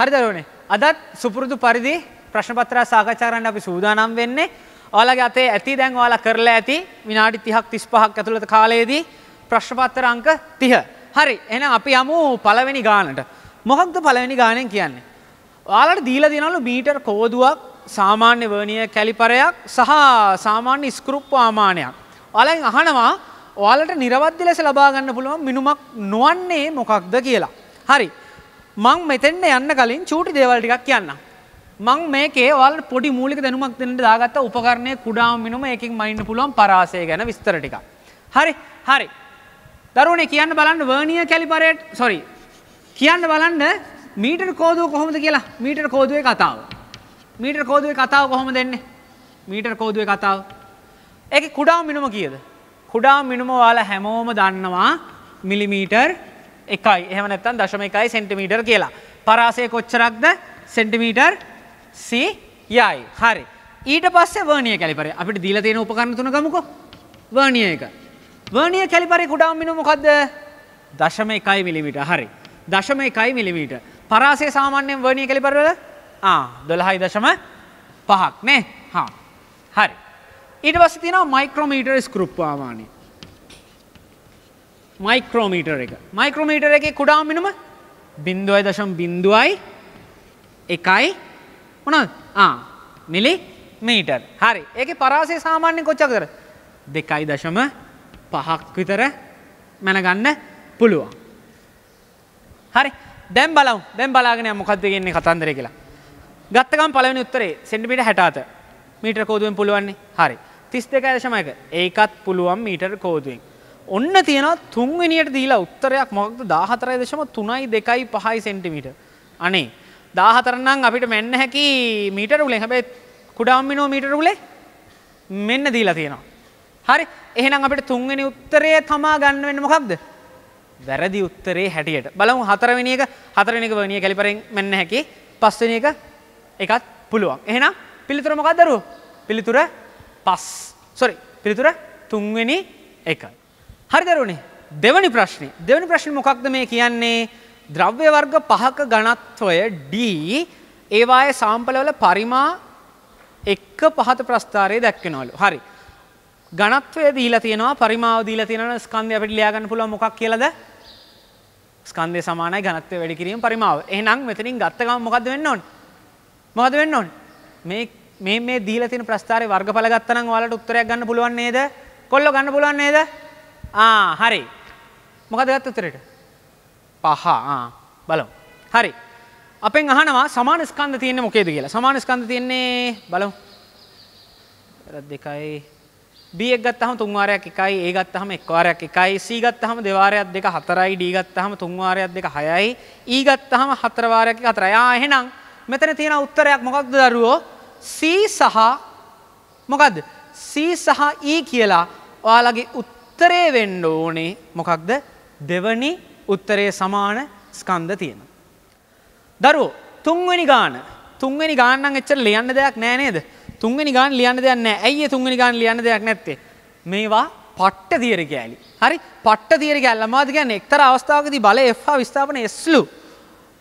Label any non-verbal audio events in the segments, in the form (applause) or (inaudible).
හරි දරුවනේ. අදත් සුපුරුදු පරිදි ප්‍රශ්න පත්‍රය සාකච්ඡා කරන්න අපි සූදානම් වෙන්නේ. ඔයාලගේ අතේ ඇති දැන් ඔයාලා කරලා ඇති විනාඩි 30ක් 35ක් ඇතුළත කාලයේදී ප්‍රශ්න පත්‍ර අංක 30. හරි. එහෙනම් අපි යමු පළවෙනි ගානට. මොකක්ද පළවෙනි ගානෙන් කියන්නේ? ඔයාලට දීලා දෙනවලු මීටර් කෝදුවක් සාමාන්‍ය වර්නිය කැලිපරයක් සහ සාමාන්‍ය ස්ක්‍රූප් ආමානයක්. ඔයාලෙන් අහනවා ඔයාලට නිර්වද්‍ය ලෙස ලබා ගන්න පුළුවන් මිනුමක් නොවන්නේ මොකක්ද කියලා. හරි. මං මෙතෙන්ට යන්න කලින් චූටි දේවල් ටිකක් කියන්නම්. මං මේකේ ඔයාලට පොඩි මූලික දැනුමක් දෙන්න දාගත්ත උපකරණය කුඩාම මිනුම එකකින් මයින්න පුළුවන් පරාසය ගැන විස්තර ටිකක්. හරි. හරි. දරුවනේ කියන්න බලන්න වර්නිය කැලිපරේට් සොරි කියන්න බලන්න මීටර් කෝදුව කොහොමද කියලා මීටර් කෝදුවේ කතාව. මීටර් කෝදුවේ කතාව කොහොමද දෙන්නේ? මීටර් කෝදුවේ කතාව. ඒකේ කුඩාම මිනුම කීයද? කුඩාම මිනුම ඔයාලා හැමෝම දන්නවා මිලිමීටර් 1යි. එහෙම නැත්නම් 0.1යි සෙන්ටිමීටර් කියලා. පරාසය කොච්චරක්ද? සෙන්ටිමීටර් 100යි. හරි. ඊට පස්සේ වර්නිය කැලිපරේ අපිට දීලා තියෙන උපකරණ තුන ගමුකෝ. වර්නිය එක. වර්නිය කැලිපරේ කුඩාම මිනුම මොකද්ද? 0.1 මිලිමීටර්. හරි. දශම එකයි මිලිමීට. පරාසය සාමාන්‍යයෙන් වර්ණය කලිපරවල දොළහයි දශම පහක් නේ හා හරි. ඊට පස්ස තින මයික්‍රෝමීටර් ස්කෘප්වාමානය. මයික්‍රෝමීටර් එක. මයික්‍රෝමීටර් එක කුඩා මිනුම බින්දුවයි දශම් බින්දුවයි එකයි මොනද මිලි මීටර් හරි. ඒක පරාසය සාමාන්‍ය කොච්ච කර දෙකයි දශම පහක් විතර මැනගන්න පුළුවන්. හරි. දැම් බලව් දැම් බලාගෙන මොකක්ද ගෙන්නේ කතන්දර කියලා. ගත්තකම් පලවනි උත්තරේ සෙන්ටිමිට හැටාත. මීට කෝදුවෙන් පුළුවන්නේ. හරි. තිස් දෙක දශමයක ඒකත් පුළුවන් මීටර් කෝදුවෙන්. ඔන්න තියෙන තුන්වෙනියට දීලා උත්තරයක්. මොකක්ද? දාහතරයි දශම තුනයි දෙකයි පහයි සෙන්ටිමිට. අනේ දාහතරනම් අපිට මෙන්න හැකි මීටර උලේ හැබැයි කුඩාම් මිනෝ මීටර උලේ මෙන්න දීලා තියෙනවා. හරි එහෙනම් අපිට තුන්වෙනි උත්තරය තමා ගන්න වෙන්න මොකක්ද? වැරදි උත්තරේ හැටියට. බලමු හතරවෙනි එක හතරවෙනි එක වර්ණීය කැලිපරෙන් මෙන්න හැකි. පස්වෙනි එක එකත් පුළුවන්. එහෙනම් පිළිතුර මොකක්ද දරුවෝ? පිළිතුර පස්. සොරි පිළිතුර තුන්වෙනි එක හරි දරුවනේ දෙවනි ප්‍රශ්නේ දෙවනි ප්‍රශ්නේ මොකක්ද මේ කියන්නේ ද්‍රව්‍ය වර්ග පහක ඝනත්වය D ඒවායේ සාම්පලවල පරිමා එක්ක පහත ප්‍රස්ථාරයේ දැක්වෙනවලු හරි ඝනත්වය දීලා තියෙනවා පරිමාව දීලා තියෙනවා ස්කන්ධය අපිට ලියා ගන්න පුළුවන් මොකක් කියලාද ස්කන්ධය සමානයි ඝනත්වය වැඩි කිරීම පරිමාව. එහෙනම් මෙතනින් ගත්ත ගමන් මොකද්ද වෙන්න ඕනේ? මොකද වෙන්න ඕනේ? මේ මේ මේ දීලා තියෙන ප්‍රස්තාරේ වර්ගඵල ගත්තා නම් ඔයාලට උත්තරයක් ගන්න පුළුවන් නේද? කොල්ලෝ ගන්න පුළුවන් නේද? ආ හරි. මොකද ගත්ත උත්තරේට? පහ. ආ බලමු. හරි. අපෙන් අහනවා සමාන ස්කන්ධ තියෙන්නේ මොකේද කියලා. සමාන ස්කන්ධ තියෙන්නේ බලමු. දෙකයි B එක ගත්තහම තුන් වාරයක් එකයි A ගත්තහම එක් වාරයක් එකයි C ගත්තහම දෙවාරයක් දෙක හතරයි D ගත්තහම තුන් වාරයක් දෙක හයයි E ගත්තහම හතර වාරයක් එක හතරයි ආ එහෙනම් මෙතන තියෙන උත්තරයක් මොකක්ද දරුවෝ C සහ මොකද්ද C සහ E කියලා ඔයාලගේ උත්තරේ වෙන්න ඕනේ මොකක්ද දෙවනි උත්තරේ සමාන ස්කන්ධ තියෙනවා දරුවෝ තුන්වෙනි ගාන තුන්වෙනි ගාන නම් එච්චර ලියන්න දෙයක් නෑ නේද තුන්වෙනි ගාන ලියන්න දෙයක් නැහැ. ඇයි ඒ තුන්වෙනි ගාන ලියන්න දෙයක් නැත්තේ? මේවා පට්ට තියර කෑලි. හරි? පට්ට තියර කෑල්ල මොකද කියන්නේ? එක්තරා අවස්ථාවකදී බලය F හා විස්ථාපන S ලු.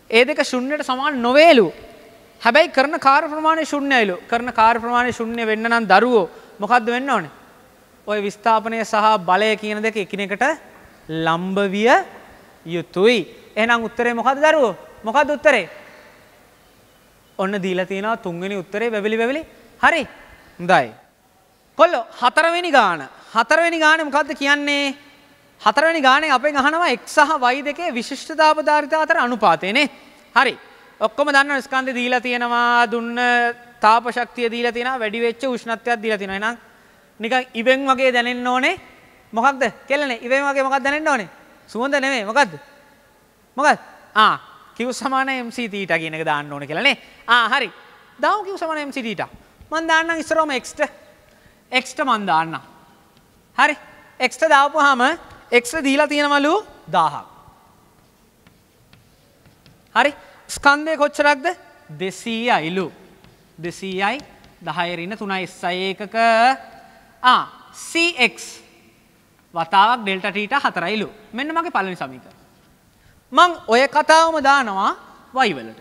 ඒ දෙක ශුන්‍යයට සමාන නොවේලු. හැබැයි කරන කාර්ය ප්‍රමාණය ශුන්‍යයිලු. කරන කාර්ය ප්‍රමාණය ශුන්‍ය වෙන්න නම් දරුවෝ මොකද්ද වෙන්න ඕනේ? ওই විස්ථාපනය සහ බලය කියන දෙක එකිනෙකට ලම්බ විය යුතුයි. එහෙනම් උත්තරේ මොකද්ද දරුවෝ? මොකද්ද උත්තරේ? ඔන්න දීලා තියෙනවා තුන්වෙනි උත්තරේ වැවිලි වැවිලි හරි හොඳයි. කොල්ලෝ හතරවෙනි ගාන හතරවෙනි ගානේ මොකද්ද කියන්නේ? හතරවෙනි ගානේ අපෙන් අහනවා x සහ y දෙකේ විශිෂ්ටතාවධාරිතා අතර අනුපාතයනේ. හරි. ඔක්කොම දන්නවා ස්කන්ධය දීලා තියෙනවා දුන්න තාප ශක්තිය දීලා තියෙනවා වැඩි වෙච්ච උෂ්ණත්වයක් දීලා තියෙනවා. එහෙනම් නිකන් ඉවෙන් වගේ දැනෙන්න ඕනේ. මොකක්ද? කෙල්ලනේ ඉවෙන් වගේ මොකක්ද දැනෙන්න ඕනේ? සුවඳ නෙමෙයි මොකද්ද? මොකක්ද? ආ Q සමාන MC θ කියන එක දාන්න ඕනේ කියලා නේ. ආ හරි. දාමු Q සමාන MC θ. මන් දාන්නම් ඉස්සරම එක්ට එක්ට මන් දාන්න. හරි එක්ට දාපුහම එක්ට දීලා තියෙනවලු දාහක්. හරි ස්කන්දය කොච්චරක්ද දෙසී අයිලු දෙසීයයි දහයරන්න තුනයි එස්සයි එකක CX වතාවක් ඩෙල්ටටීට හතරයිලු මෙන්න මගේ පලනි සමික. මං ඔය කතාවම දානවා වයිවලට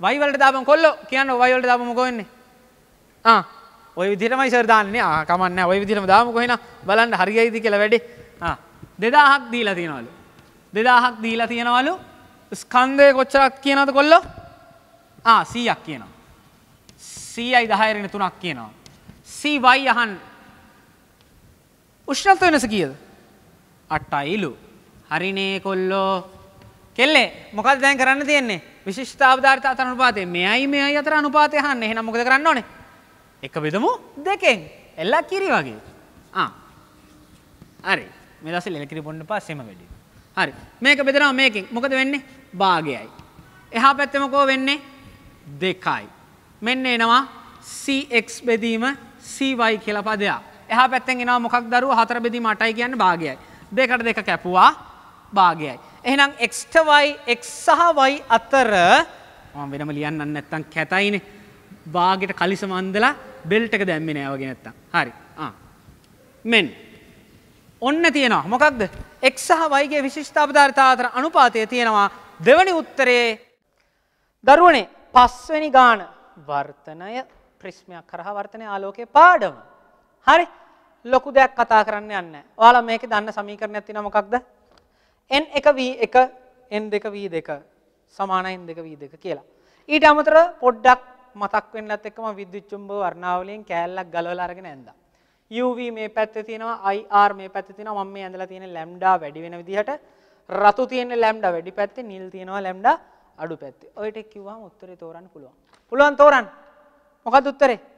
y වලට දාපන් කොල්ලෝ. කියන්න y වලට දාපන් මොකෝ වෙන්නේ? ආ ඔය විදිහටමයි සර් දාන්නේ. ආ කමන්නේ නැහැ. ඔය විදිහටම දාමුකෝ එහෙනම් බලන්න හරියයිද කියලා වැඩි. ආ 2000ක් දීලා තියනවලු. 2000ක් දීලා තියනවලු. ස්කන්ධය කොච්චරක් කියනවද කොල්ලෝ? ආ 100ක් කියනවා. 100යි 10 රින 3ක් කියනවා. CY අහන්න. උෂ්ණත්ව වෙනස කීයද? 8යිලු හරිනේ කොල්ලෝ. කෙල්ලේ මොකක්ද දැන් කරන්න තියෙන්නේ? විශිෂ්ට අවධාරිත අතර අනුපාතය. මෙයයි මෙයයි අතර අනුපාතය අහන්න. එහෙනම් මොකද කරන්න ඕනේ? එක බෙදමු. දෙකෙන්. එල්ලා කිරි වගේ. ආ. හරි. මේ දවස්වල එළ කිරි බොන්න පස්සෙම වැඩි. හරි. මේක බෙදනවා මේකෙන්. මොකද වෙන්නේ? භාගයයි. එහා පැත්තේ මොකෝ වෙන්නේ? දෙකයි. මෙන්න එනවා CX බෙදීම CY කියලා පදයක් එහා පැත්තෙන් එනවා මොකක් දරුව? හතර බෙදීම 8යි කියන්නේ භාගයයි. දෙකට දෙක කැපුවා භාගයයි. එහෙනම් x y x සහ y අතර මම වෙනම ලියන්න නැත්තම් කැතයිනේ. භාගයට කලිසම අන්දලා බෙල්ට් එක දැම්මේ නෑ වගේ නැත්තම්. හරි. ආ. මෙන්න ඔන්න තියෙනවා. මොකක්ද? x සහ y ගේ විශිෂ්ට අපදාර්ථ අතර අනුපාතය තියෙනවා. දෙවනි උත්තරේ දරුවනේ පස්වෙනි ගාන වර්තනය ප්‍රිස්මයක් කරහා වර්තනය ආලෝකයේ පාඩම. හරි. ලොකු දෙයක් කතා කරන්න යන්න ඔයාලා මේකේ දන්න සමීකරණයක් තියෙනවා මොකක්ද? N එක v1 n දෙක v2 සමානයි n දෙක v2 කියලා. ඊට අමතර පොඩ්ඩක් මතක් වෙන්නත් එක්කම විද්‍යුත් චුම්බක වර්ණාවලියෙන් කෑල්ලක් ගලවලා අරගෙන ඇඳා UV මේ පැත්තේ තියෙනවා IR මේ පැත්තේ තියෙනවා. මම මේ ඇඳලා තියෙන ලැම්ඩා වැඩි වෙන විදිහට. රතු තියෙන ලැම්ඩා වැඩි පැත්තේ නිල් තියෙනවා ලැම්ඩා අඩු පැත්තේ. ඔය ටික කිව්වම උත්තරේ තෝරන්න පුළුවන්. පුළුවන් තෝරන්න. මොකක්ද උත්තරේ? ආ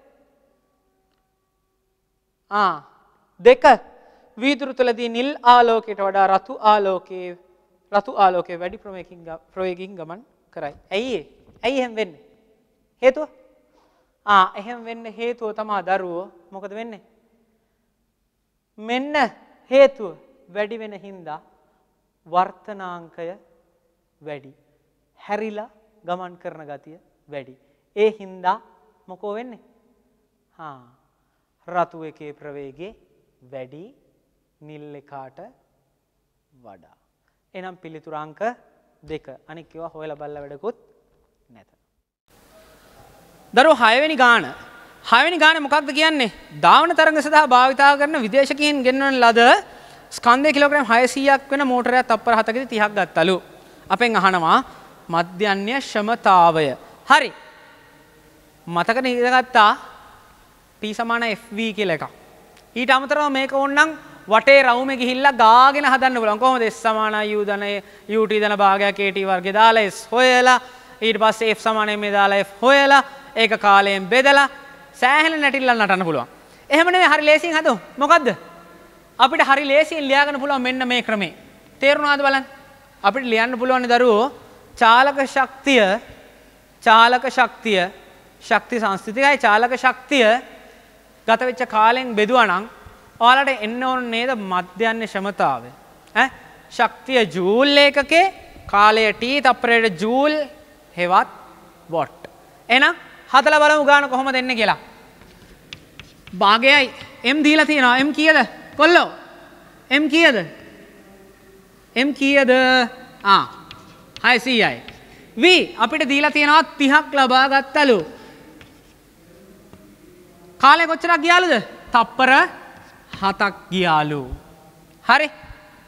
දෙක වීදුරු තුළදී නිල් ආලෝකයට වඩා රතු ආලෝකයේ රතු ආලෝකයේ වැඩි ප්‍රවේගකින් ප්‍රවේගකින් ගමන් කරයි. ඇයි ඒ? ඇයි එහෙම වෙන්නේ? හේතුව? ආ එහෙම වෙන්න හේතුව තමයි දරුවෝ මොකද වෙන්නේ? මෙන්න හේතුව වැඩි වෙන හින්දා වර්තනාංකය වැඩි. හැරිලා ගමන් කරන ගතිය වැඩි. ඒ හින්දා මොකෝ වෙන්නේ? හා රතු එකේ ප්‍රවේගේ වැඩි නිල් එකාට වඩා. එනම් පිළිතුරංක දෙක අනික් ඒවා හොයලා බලලා වැඩකුත් නැත. දරුවෝ 6 වෙනි ගාන 6 වෙනි ගාන මොකක්ද කියන්නේ? ධාවන තරංග සඳහා භාවිතා කරන විදේශකයන් ගෙන්වන ලද ස්කන්ධය කිලෝග්‍රෑම් 600ක් වෙන මෝටරයක් තප්පර 7කදී 30ක් ගත්තලු. අපෙන් අහනවා මධ්‍යන්‍ය ශ්‍රමතාවය. හරි. මතක නිදගත්තා P සමාන FV කියලා එකක්. ඊට අමතරව මේක ඕනනම් වටේ රවුම ගිහිල්ලා ගාගෙන හදන්න පුළුවන්. කොහොමද S සමාන U ධන UT ධන භාගයක් AT වර්ගය දාලා S හොයලා ඊට පස්සේ F සමාන M දාලා F හොයලා ඒක කාලයෙන් බෙදලා සෑහෙන නැටිල්ලක් නටන්න පුළුවන්. එහෙම නෙමෙයි හරි ලේසියෙන් හදමු. මොකද්ද? අපිට හරි ලේසියෙන් ලියාගන්න පුළුවන් මෙන්න මේ ක්‍රමේ. තේරුණාද බලන්න? අපිට ලියන්න පුළුවන් දරුවෝ චාලක ශක්තිය චාලක ශක්තිය ශක්ති සංස්ථිතිකයි චාලක ශක්තිය ගත වෙච්ච කාලෙන් බෙදුවා නම් ඔයාලට එන්න ඕන නේද මධ්‍යන්න ක්ෂමතාවය ඈ? ශක්තිය ජූල් ඒකකේ කාලය t තප්පරයට ජූල් හෙවත් වොට්. එහෙනම් හදලා බලමු ගාන කොහොමද එන්නේ කියලා. භාගයයි. M දීලා තියෙනවා. M කීයද? කොල්ලෝ. M කීයද? M කීයද? ආ 600යි v අපිට දීලා තියෙනවා 30ක් ලබා ගත්තලු. කාලය කොච්චරක් ගියාලුද? තප්පර 7ක් ගියාලු. හරි.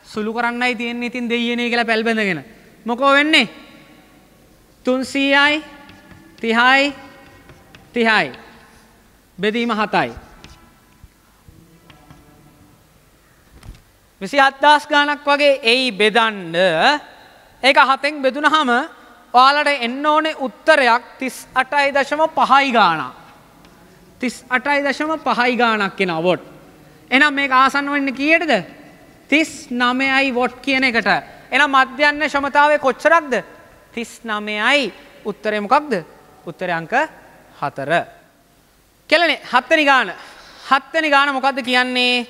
සුළු කරන්නයි තියෙන්නේ ඉතින් දෙයියනේ කියලා පැල් බැඳගෙන. මොකෝ වෙන්නේ? 300යි 30යි 30යි. බෙදීම 7යි. 27000 ගාණක් වගේ එයි බෙදන්න ඒක හතෙන් බෙදුනහම ඔයාලට එන්න ඕනේ උත්තරයක් 38.5යි ගාණක්. තිස් අටයි දශම පහයි ගානක් කෙන වොට්. එනම් මේ ආසන්න වන්න කියටද? තිස් නමයයි වොට් කියන එකට. එන මධ්‍යන්න ශමතාවේ කොච්චරක්ද? තිස් නමයයි උත්තරය මොකක්ද? උත්තරයංක හතර. කෙලනේ හත්තනි ගාන හත්තනි ගාන මොකක්ද කියන්නේ?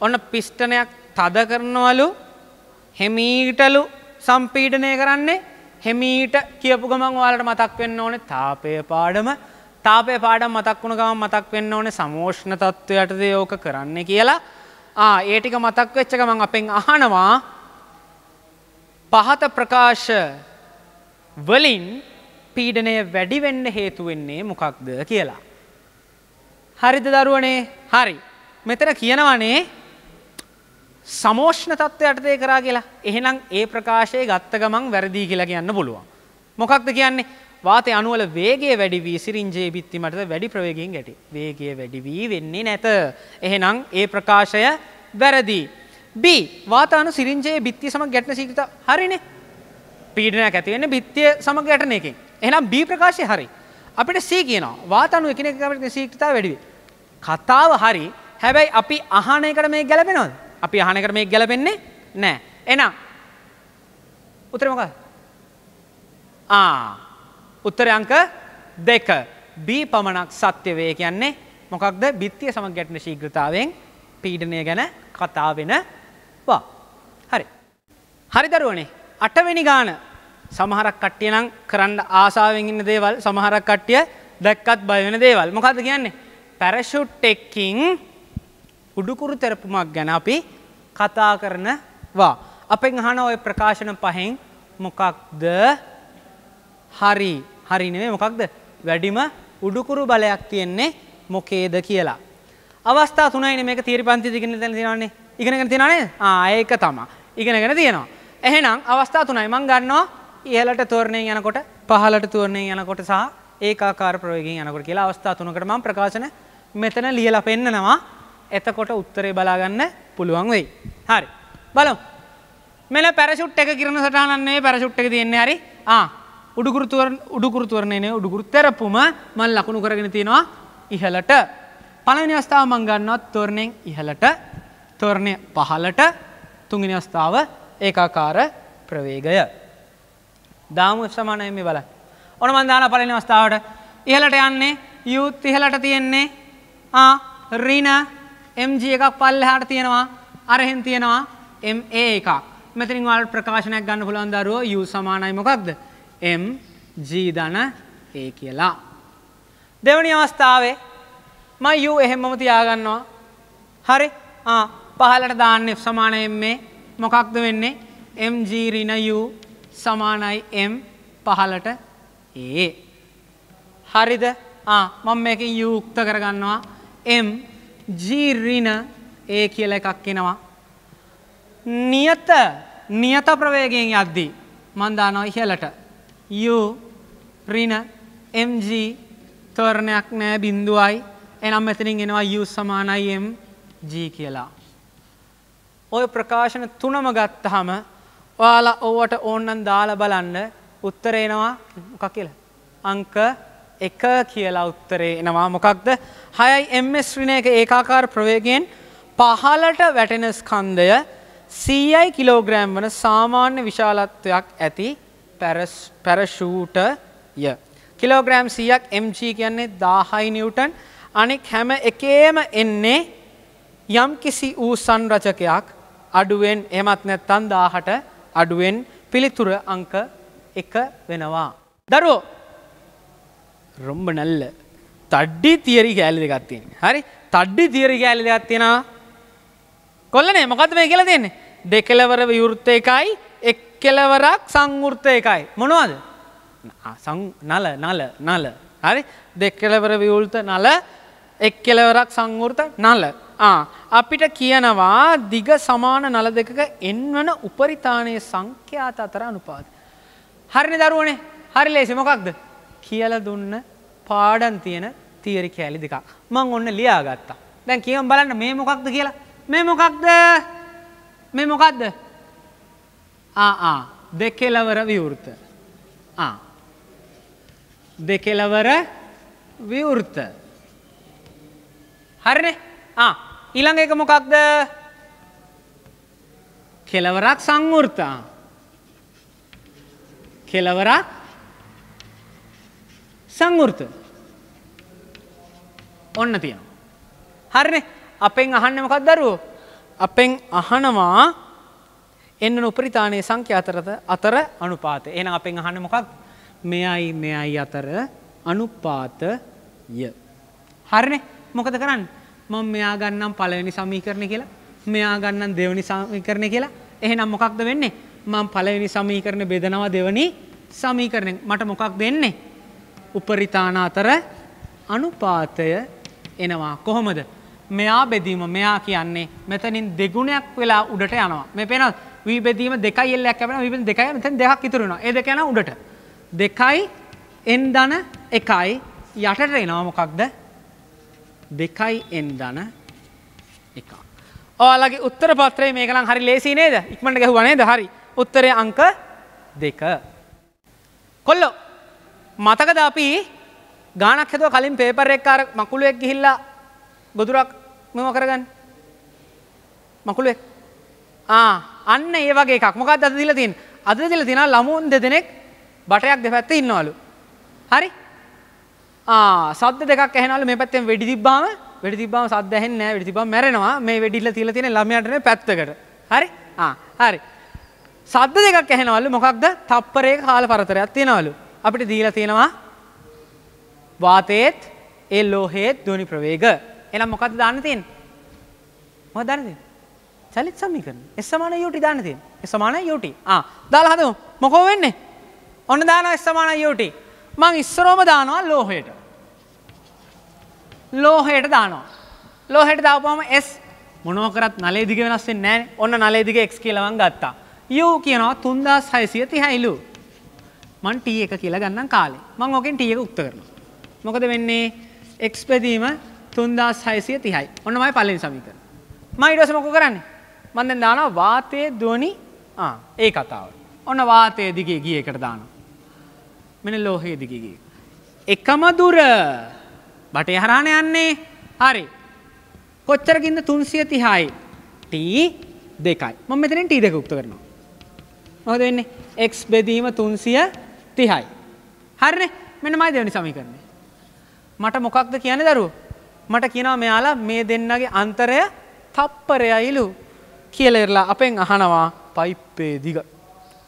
ඔන්න පිස්ටනයක් තද කරනවලු හෙමීටලු සම්පීඩනය කරන්නේ හෙමීට කියපු ගමන් වාලට මතක් වෙන්න ඕනේ තාපය පාඩම. තාපය පාඩම් මතක් වුණ ගමන් මතක් වෙන්න ඕනේ සමෝෂ්ණ තත්ත්වයටද යෝක කරන්න කියලා ආ ඒ ටික මතක් වෙච්ච ගමන් අපෙන් අහනවා පහත ප්‍රකාශ වලින් පීඩනය වැඩි වෙන්න හේතු වෙන්නේ මොකක්ද කියලා. හරිද දරුවනේ? හරි. මෙතන කියනවනේ සමෝෂ්ණ තත්ත්වයට දේ කරා කියලා. එහෙනම් ඒ ප්‍රකාශය ගත්ත ගමන් වැරදි කියලා කියන්න පුළුවන්. මොකක්ද කියන්නේ? වාතය අණුවල වේගය වැඩි වී සිරින්ජයේ බිත්ති මටද වැඩි ප්‍රවේගයෙන් ගැටේ. වේගය වැඩි වී වෙන්නේ නැත. එහෙනම් ඒ ප්‍රකාශය වැරදි. B වාත අණු සිරින්ජයේ බිත්තිය සමග ගැටෙන ශීඝ්‍රතාව හරිනේ. පීඩනයක් ඇති වෙන්නේ බිත්තිය සමග ගැටෙන එකෙන්. එහෙනම් B ප්‍රකාශය හරි. අපිට C කියනවා වාත අණු එකිනෙක ගැටෙන ශීඝ්‍රතාව වැඩි වේ. කතාව හරි. හැබැයි අපි අහන එකට මේක ගැලපෙනවද? අපි අහන එකට මේක ගැලපෙන්නේ නැහැ. එහෙනම් උත්තරේ මොකක්ද? ආ උත්තර අංක දෙක B පමණක් සත්‍ය වේ කියන්නේ මොකක්ද බිත්තිය සමග ගැටෙන ශීඝ්‍රතාවයෙන් පීඩනය ගැන කතා වෙනවා. හරි. හරි දරුවනේ අටවෙනි ගාන සමහරක් කට්ටිය නම් කරන්න ආසාවෙන් ඉන්න දේවල් සමහරක් කට්ටිය දැක්කත් බය වෙන දේවල්. මොකද්ද කියන්නේ? පැරෂුට් එකකින් උඩුකුරු තෙරපුමක් ගැන අපි කතා කරනවා. අපෙන් අහන ওই ප්‍රකාශන පහෙන් මොකක්ද හරි හරි නෙවෙයි මොකක්ද වැඩිම උඩුකුරු බලයක් තියෙන්නේ මොකේද කියලා. අවස්ථා තුනයිනේ මේක තියරි පන්තිද ඉගෙන ගන්න තියෙනවනේ. ඉගෙනගෙන තියෙනව නේද? ආ ඒක තමයි. ඉගෙනගෙන තියෙනවා. එහෙනම් අවස්ථා තුනයි මම ගන්නවා ඉහළට තෝරණයෙන් යනකොට පහළට තෝරණයෙන් යනකොට සහ ඒකාකාර ප්‍රවේගයෙන් යනකොට කියලා අවස්ථා තුනකට මම ප්‍රකාශන මෙතන ලියලා පෙන්නනවා. එතකොට උත්තරේ බලා ගන්න පුළුවන් වෙයි. හරි. බලමු. මෙන්න පැරෂුට් එක කිරණ සටහනක් නෙවෙයි පැරෂුට් එක තියෙන්නේ හරි. ආ උඩුකුරු උඩුකුරු තෝරණයනේ උඩුකුරු තෙරපුම මම ලකුණු කරගෙන තියෙනවා ඉහළට. පළවෙනි අවස්ථාව මම ගන්නවා තෝරණයෙන් ඉහළට. තෝරණය පහළට. තුන්වෙනි අවස්ථාව ඒකාකාර ප්‍රවේගය. දාමු සමානයි මේ බලන්න. ඔන්න මම දාන පළවෙනි අවස්ථාවට ඉහළට යන්නේ යූත් ඉහළට තියෙන්නේ ආ ඍණ mg එකක් පල්ලෙහාට තියෙනවා අරහෙන් තියෙනවා ma එකක්. මෙතනින් ඔයාලට ප්‍රකාශනයක් ගන්න පුළුවන් දරුවෝ u සමානයි මොකක්ද? M G ධන A කියලා. දෙවැනි අවස්ථාවේ මම U එහෙමම තියාගන්නවා. හරි? ආ පහළට දාන්න F සමාන M මොකක්ද වෙන්නේ? MG ඍණ U සමානයි M පහළට A. හරිද? ආ මම මේකෙන් U උක්ත කරගන්නවා. M G ඍණ A කියලා එකක් එනවා. නියත නියත ප්‍රවේගයෙන් යද්දී මම දානවා ඉහළට U ඍණ mg තෝරණයක් නෑ බිඳුවයි එනම් මෙතනින් එනවා U සමානයි mg කියලා. ඔය ප්‍රකාශන තුනම ගත්තහම ඔයාලා ඕවට ඕන්නම් දාලා බලන්න උත්තර එනවා මොකක් කියලා? අංක 1 කියලා උත්තරේ එනවා මොකක්ද? 6යි ms ඍණ එක ඒකාකාර ප්‍රවේගයෙන් පහළට වැටෙන ස්කන්ධය 100යි කිලෝග්‍රෑම් වන සාමාන්‍ය විශාලත්වයක් ඇති පැරෂූටය. කිලෝග්‍රෑම් සියයක් MG කියන්නේ දාහයි නිියවටන් අනෙක් හැම එකේම එන්නේ යම් කිසි වූ සංරචකයක් අඩුවෙන් එමත් නැත්තන් දාහට අඩුවෙන් පිළිතුර අංක එක වෙනවා. දරෝ රොම්බ නැල්ල. තඩ්ඩි තියරි කෑලි දෙකත්තියෙන් හරි? තඩ්ඩි තියරි කෑලි දෙගත්තිෙනවා කොල්ලනේ මොකද මේ කියල දෙන්නේ දෙකලවර විවෘත්ත එකයි එක් කෙලවරක් සංවෘත එකයි. මොනවද? නල නල නල. හරි? දෙක් කෙලවර විවෘත නල එක් කෙලවරක් සංවෘත නල. ආ අපිට කියනවා දිග සමාන නල දෙකක එන්වන උපරිතානයේ සංඛ්‍යාත අතර අනුපාත. හරිනේ දරුවනේ. හරි ලේසි මොකක්ද? කියලා දුන්න පාඩම් තියෙන තියරි කෑලි දෙකක්. මං ඔන්න ලියාගත්තා. දැන් කියමු බලන්න මේ මොකක්ද කියලා. මේ මොකක්ද? මේ මොකක්ද? ආ දෙකෙලවර විවෘත. දෙකෙලවර විවෘත. හරිනේ? ඊළඟ එක මොකක්ද? කෙලවරක් සංවෘතා. කෙලවරක් සංවෘත. ඔන්න තියෙනවා. හරිනේ? අපෙන් අහන්න මොකක් දරුවෝ? අපෙන් අහනවා එන්න උපරිතානයේ සංඛ්‍යාතරත අතර අනුපාත. එහෙනම් අපෙන් අහන්නේ මොකක්ද? මෙයයි මෙයයි අතර අනුපාතය. හරිනේ? මොකද කරන්නේ? මම මෙයා ගන්නම් පළවෙනි සමීකරණය කියලා. මෙයා ගන්නම් දෙවෙනි සමීකරණය කියලා. එහෙනම් මොකක්ද වෙන්නේ? මම පළවෙනි සමීකරණය බෙදනවා දෙවෙනි සමීකරණයෙන් මට මොකක් දෙන්නේ? උපරිතාන අතර අනුපාතය එනවා. කොහොමද? මෙයා බෙදීම මෙයා කියන්නේ මෙතනින් දෙගුණයක් වෙලා උඩට යනවා. මේ පේනවද? V බෙදීම 2යි l එකක් කැපෙනවා. v බෙදීම 2යි මෙතන දෙකක් ඉතුරු වෙනවා. ඒ දෙක යනවා උඩට. 2යි n ධන 1යි යටට එනවා මොකක්ද? 2යි n ධන 1. ඔයාලගේ උත්තර පත්‍රයේ මේක නම් හරි ලේසි නේද? ඉක්මනට ගහුවා නේද? හරි. උත්තරේ අංක 2. කොල්ලෝ මතකද අපි ගානක් හැදුවා කලින් පේපර් එක අර මකුළුවෙක් ගිහිල්ලා ගොදුරක් මෙව කරගන්න. මකුළුවෙක්. ආ අන්න ඒ වගේ එකක්. මොකක්ද අද දීලා තියෙන්නේ? අද දීලා තියෙනවා ළමුන් දෙදෙනෙක් බටයක් දෙපැත්තේ ඉන්නවලු. හරි? ආ සද්ද දෙකක් ඇහෙනවලු මේ පැත්තෙන් වෙඩි තිබ්බාම වෙඩි තිබ්බාම සද්ද ඇහෙන්නේ නැහැ. වෙඩි තිබ්බාම මැරෙනවා. මේ වෙඩිල්ල තියලා තියෙන ළමයාට නේ පැත්තකට. හරි? ආ හරි. සද්ද දෙකක් ඇහෙනවලු මොකක්ද? තප්පරයක කාල පරතරයක් තියෙනවලු. අපිට දීලා තියෙනවා වාතයේත් ඒ ලෝහයේත් ධ්වනි ප්‍රවේග. එහෙනම් මොකද්ද දාන්න තියෙන්නේ? මොකක්ද දාන්න තියෙන්නේ? චලිත සමීකරණ. S සමාන ut දාන්න තියෙන්නේ. S සමාන ut. ආ දාලා හදමු. මොකෝ වෙන්නේ? ඔන්න දානවා S සමාන ut. මං ඉස්සරෝම දානවා ලෝහයට. ලෝහයට දානවා. ලෝහයට දාපුවම S මොනව කරත් නලේ දිග වෙනස් වෙන්නේ නැහැ. ඔන්න නලේ දිග x කියලා මං ගත්තා. u කියනවා 3630ලු. මං t එක කියලා ගන්නම් කාලේ. මං ඕකෙන් t එක උක්ත කරනවා. මොකද වෙන්නේ x බෙදීම 3630යි. ඔන්න මගේ පළවෙනි සමීකරණ. මම ඊට පස්සේ මොකද කරන්නේ? මම දැන් දානවා වාතයේ ධ්වනි ආ ඒ කතාව. ඔන්න වාතයේ දිගේ ගිය එකට දානවා. මෙන්න ලෝහයේ දිගේ ගිය. එකම දුර බටේ හරහාන යන්නේ. හරි. කොච්චරකින්ද 330යි. t දෙකයි. මම මෙතනින් t දෙක උක්ත කරනවා. මොකද වෙන්නේ? x බෙදීම 330යි. හරිනේ? මෙන්න මයි දෙවෙනි සමීකරණය. මට මොකක්ද කියන්නේ දරුවෝ? මට කියනවා මෙයාලා මේ දෙන්නගේ අන්තරය තප්පරයයිලු කියලා ඉරලා අපෙන් අහනවා පයිප්පේ දිග.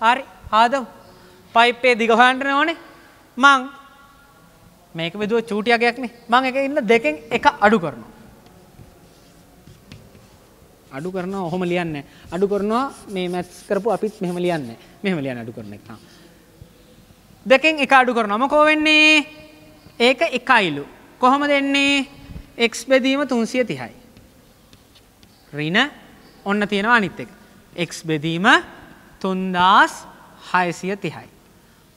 හරි ආදමු. පයිප්පේ දිග හොයන්න ඕනේ. මං මේක බෙදුව චූටියගයක්නේ. මං එක ඉන්න දෙකෙන් එක අඩු කරනවා. අඩු කරනවා ඔහොම ලියන්නේ. අඩු කරනවා මේ මැත්ස් කරපු අපිත් මෙහෙම ලියන්නේ. මෙහෙම ලියන්න අඩු කරන එක. දෙකෙන් එක අඩු කරනවා. මොකෝ වෙන්නේ? ඒක එකයිලු. කොහොමද එන්නේ? x බෙදීම 330යි. ඍණ ඔන්න තියෙනවා අනිත් එක. x බෙදීම 3630යි.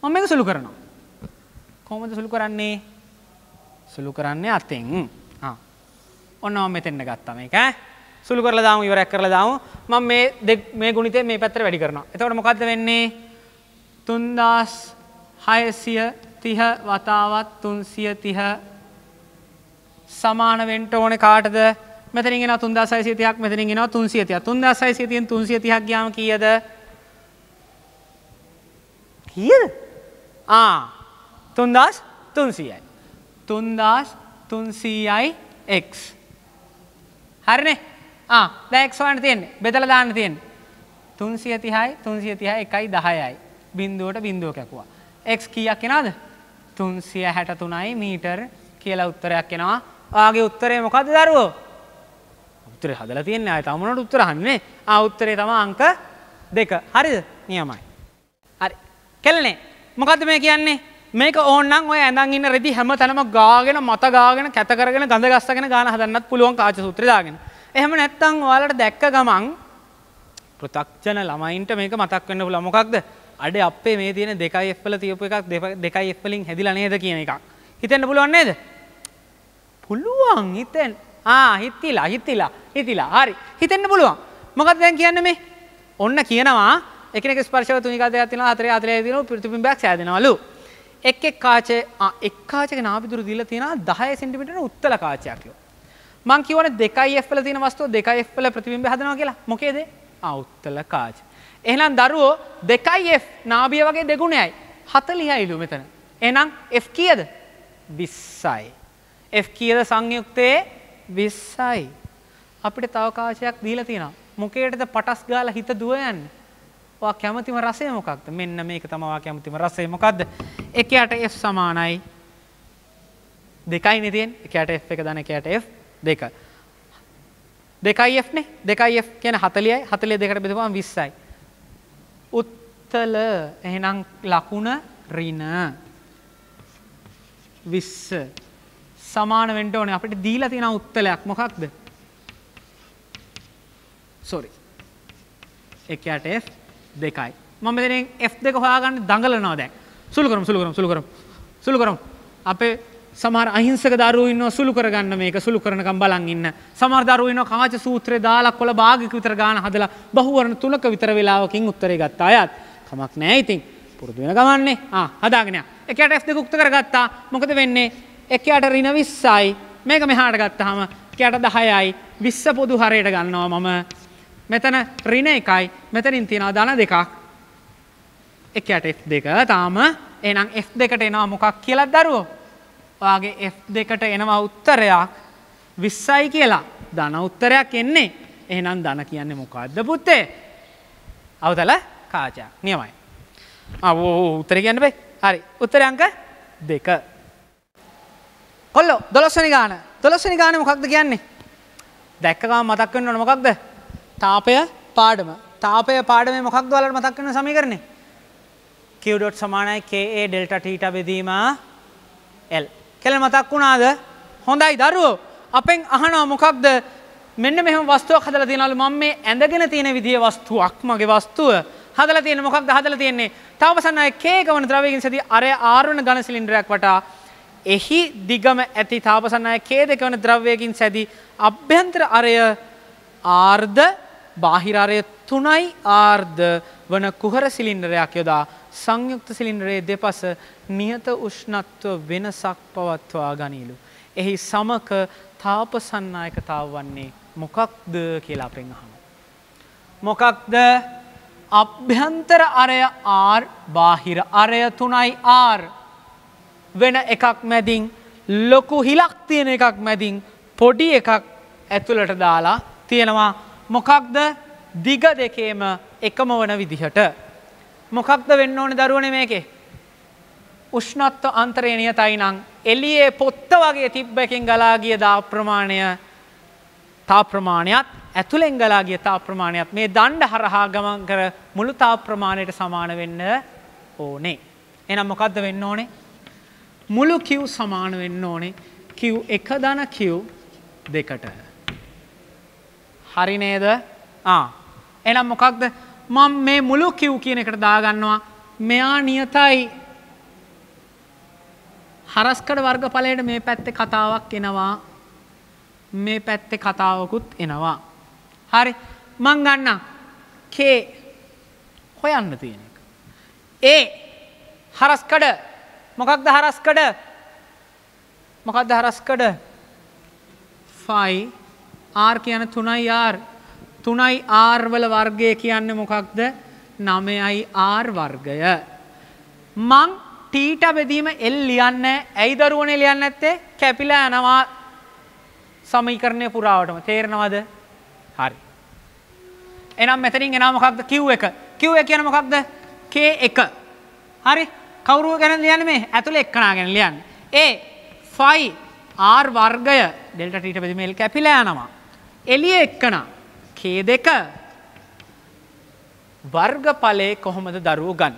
මම මේක සුළු කරනවා. කොහොමද සුළු කරන්නේ? සුළු කරන්නේ අතෙන්. ආ. ඔන්න මම මෙතෙන්ට ගත්තා මේක ඈ. සුළු කරලා දාමු ඉවරයක් කරලා දාමු. මම මේ මේ ගුණිතය මේ පැත්තට වැඩි කරනවා. එතකොට මොකද්ද වෙන්නේ? 3630 වතාවත් 330 සමාන වෙන්න ඕනේ කාටද? මෙතනින් එනවා 3630ක් මෙතනින් එනවා 330ක්. 3630න් 330ක් ගියාම කීයද? කීයද? ආ 3300යි. 3300යි x. හරිනේ? ආ දැන් x හොයන්න තියෙන්නේ. බෙදලා දාන්න තියෙන්නේ. 330යි 330යි 1යි 10යි. බිඳුවට බිඳුව කැපුවා. x කීයක් එනවද? 363යි මීටර් කියලා උත්තරයක් එනවා. ආගේ උත්තරේ මොකක්ද දරුවෝ? උත්තරේ හදලා තියෙන්නේ ආයෙ තව මොනවද උත්තර අහන්නේ? ආ උත්තරේ තමයි අංක 2. හරිද? නියමයි. හරි. කෙල්ලනේ මොකද්ද මේ කියන්නේ? මේක ඕන්නම් ඔය ඇඳන් ඉන්න රෙදි හැම තැනම ගාගෙන මත ගාගෙන කැත කරගෙන ගඳ ගස්සගෙන ගාන හදන්නත් පුළුවන් කාච සූත්‍රය දාගෙන. එහෙම නැත්නම් ඔයාලට දැක්ක ගමන් පෘථග්ජන ළමයින්ට මේක මතක් වෙන්න පුළුවන්. මොකක්ද? අඩේ අපේ මේ තියෙන 2f වල තියපු එකක් 2f වලින් හැදිලා නේද කියන එකක්. හිතෙන්න පුළුවන් නේද? පුළුවන් හිතෙන් ආ හිතිලා හිතිලා හිතිලා. හරි. හිතෙන්න පුළුවන්. මොකක්ද දැන් කියන්නේ මේ? ඔන්න කියනවා. එකිනෙක ස්පර්ශව තුනිකා දෙකක් තියෙනවා හතරේ හතරේ තියෙනවා ප්‍රතිබිම්බයක් සෑදෙනවලු. එක් එක් කාචේ ආ එක් කාචයක නාභිදුර දීලා තියෙනවා 10 සෙන්ටිමීටර උත්තල කාචයක්ලු මං කියවනේ 2f වල තියෙන වස්තුව 2f වල ප්‍රතිබිම්බය හදනවා කියලා. මොකේද? ආ උත්තල කාච එහෙනම් දරුවෝ 2f නාභිය වගේ දෙගුණයයි. 40යිලු මෙතන. එහෙනම් f කීයද? 20යි F කියද සංයුක්තයේ විස්සයි. අපිට තවකාශයක් දීලා තියෙනවා. මොකේටද පටස් ගාලා හිත දුව යන්නේ? ඔයා කැමතිම රසය මොකක්ද? මෙන්න මේක තමයි ඔයා කැමතිම රසය මොකද්ද? එකයට F සමානයි. දෙකයිනේ තියෙන්නේ. එකයට F එක දාන එකයට F දෙක. දෙකයි F නේ. දෙකයි F කියන්නේ 40යි. 40 දෙකට බෙදපුවම 20යි. උත්තල එහෙනම් ලකුණ රින විස්ස සමාන වෙන්ට ඕන අපිට දීලා තියෙන උත්තලයක් මොකක්ද සොරි එකයට F දෙකයි. මම මෙතනින් F දෙක හොයාගන්න දඟලනවා දැන්. සුළු කරමු සුළු කරමු සුළු කරමු. සුළු කරමු. අපේ සමහර අහිංසක දරුවෝ ඉන්නවා සුළු කරගන්න මේක සුළු කරනකම් බලන් ඉන්න. සමහර දරුවෝ ඉන්නවා කාච සූත්‍රේ දාලා කොළ භාගික විතර ගාන හදලා බහුවර්ණ තුනක විතර වෙලාවකින් උත්තරේ ගත්ත අයත් කමක් නැහැ ඉතින්. පුරුදු වෙන ගමන්නේ. ආ හදාගෙන යන්න එකයට F දෙක උක්ත කරගත්තා. මොකද වෙන්නේ? එකයට ඍණ 20යි මේක මෙහාට ගත්තාම එකයට 10යි 20 පොදු හරයට ගන්නවා මම. මෙතන ඍණ එකයි. මෙතනින් තියනවා ධන දෙකක්. එකයට F2 තාම. එහෙනම් F2ට එනවා මොකක් කියලා දරුවෝ? ඔයාගේ F2ට එනවා උත්තරයක්. 20යි කියලා. ධන උත්තරයක් එන්නේ. එහෙනම් ධන කියන්නේ මොකද්ද පුතේ? අවතල කාචයක්. නියමයි. ආ ඕ උත්තර කියන්න බෑ. හරි. උත්තරය අංක 2 කොල්ලෝ 12 වෙනි ගාන. 12 වෙනි ගානේ මොකක්ද කියන්නේ? දැක්ක ගමන් මතක් වෙන්න ඕන මොකක්ද? තාපය පාඩම. තාපය පාඩමේ මොකක්ද ඔයාලට මතක් වෙන සමීකරණේ? Q ඩොට් සමානයි ka ඩෙල්ටා තීටා බෙදීම l. කියලා මතක් වුණාද? හොඳයි දරුවෝ. අපෙන් අහනවා මොකක්ද? මෙන්න මෙහෙම වස්තුවක් හදලා තියනවලු. මම මේ ඇඳගෙන තියෙන විදිය වස්තුවක් මගේ වස්තුව. හදලා තියෙන්නේ මොකක්ද? හදලා තියෙන්නේ තාපසන්නයි k ගමන ද්‍රව්‍යකින් සැදී අරය r වෙන ඝන සිලින්ඩරයක් වටා එහි දිගම ඇති තාපසන්නය k දෙක වන ද්‍රව්‍යයකින් සැදී අභ්‍යන්තර අරය ආර්ධ බාහිරාරය තුනයි ආර්ධ වන කුහර සිලින්ඩරයක් යොදා සංයුක්ත සිලින්ඩරයේ දෙපස නියත උෂ්ණත්ව වෙනසක් පවත්වා ගනීලු. එහි සමක තාපසන්නායකතාව වන්නේ මොකක්ද කියලා අපෙන් අහන. මොකක්ද අභ්‍යන්තර අරය ආර් බාහිර අරය තුනයි ආර් වෙන එකක් මැදින් ලොකු හිලක් තියෙන එකක් මැදින් පොඩි එකක් ඇතුළට දාලා තියෙනවා මොකක්ද දිග දෙකේම එකම වන විදිහට. මොකක්ද වෙන්න ඕන දරුවන මේකේ. උෂ්ණත්ව අන්තරය නියතයි නං එලියේ පොත්ත වගේ තිබ්බ එකින් ගලාගිය දා ප්‍රමාණය තා ප්‍රමාණයත් ඇතුළෙන් ගලාගිය තා ප්‍රමාණයත් මේ දණ්ඩ හරහා ගමන් කර මුළු තා ප්‍රමාණයට සමාන වෙන්න ඕනේ. එනම් මොකක්ද වෙන්න ඕනේ. මුළු කිව් සමාන වෙන්න ඕනේ කිව් එක දන කිව් දෙකට. හරි නේද? එනම් මොකක්ද? මං මේ මුළු කිව් කියන එකට දාගන්නවා. මෙයා නියතයි. හරස්කඩ වර්ග පලයට මේ පැත්තෙ කතාවක් එනවා. මේ පැත්තෙ කතාවකුත් එනවා. හරි. මං ගන්න කේ හොයන්න තියෙන එක. ඒ හරස්කඩ. මොකක්ද හරස්කඩ? මොකක්ද හරස්කඩ? ෆයි ආර් කියන තුනයි ආර් තුනයි ආර්වල වර්ගය කියන්න මොකක්ද? නමයයි ආර් වර්ගය. මං ටීට බෙදීම එල් ලියන්න ඇයි දරුවන ලියන්න ඇත්තේ කැපිල යනවා සමීකරණය පුරාවටම. තේරෙනවද? හරි. එනම් මෙතරින් එනා මොකක්ද? කිව් එක. කිව් එක කියන මොකක්ද? කේ එක. හරි. කවරුව ගැන ලියන්න මේ? ඇතුළ එක්කනා ගැන ලියන්න. ඒ ෆයි ආර් වර්ගය. ඩෙල්ට ටීට බෙදිමේල් කැපිලා යනවා. එලිය එක්කනා. කේ දෙක. වර්ග පලේ කොහොමද දරුව ගන්න.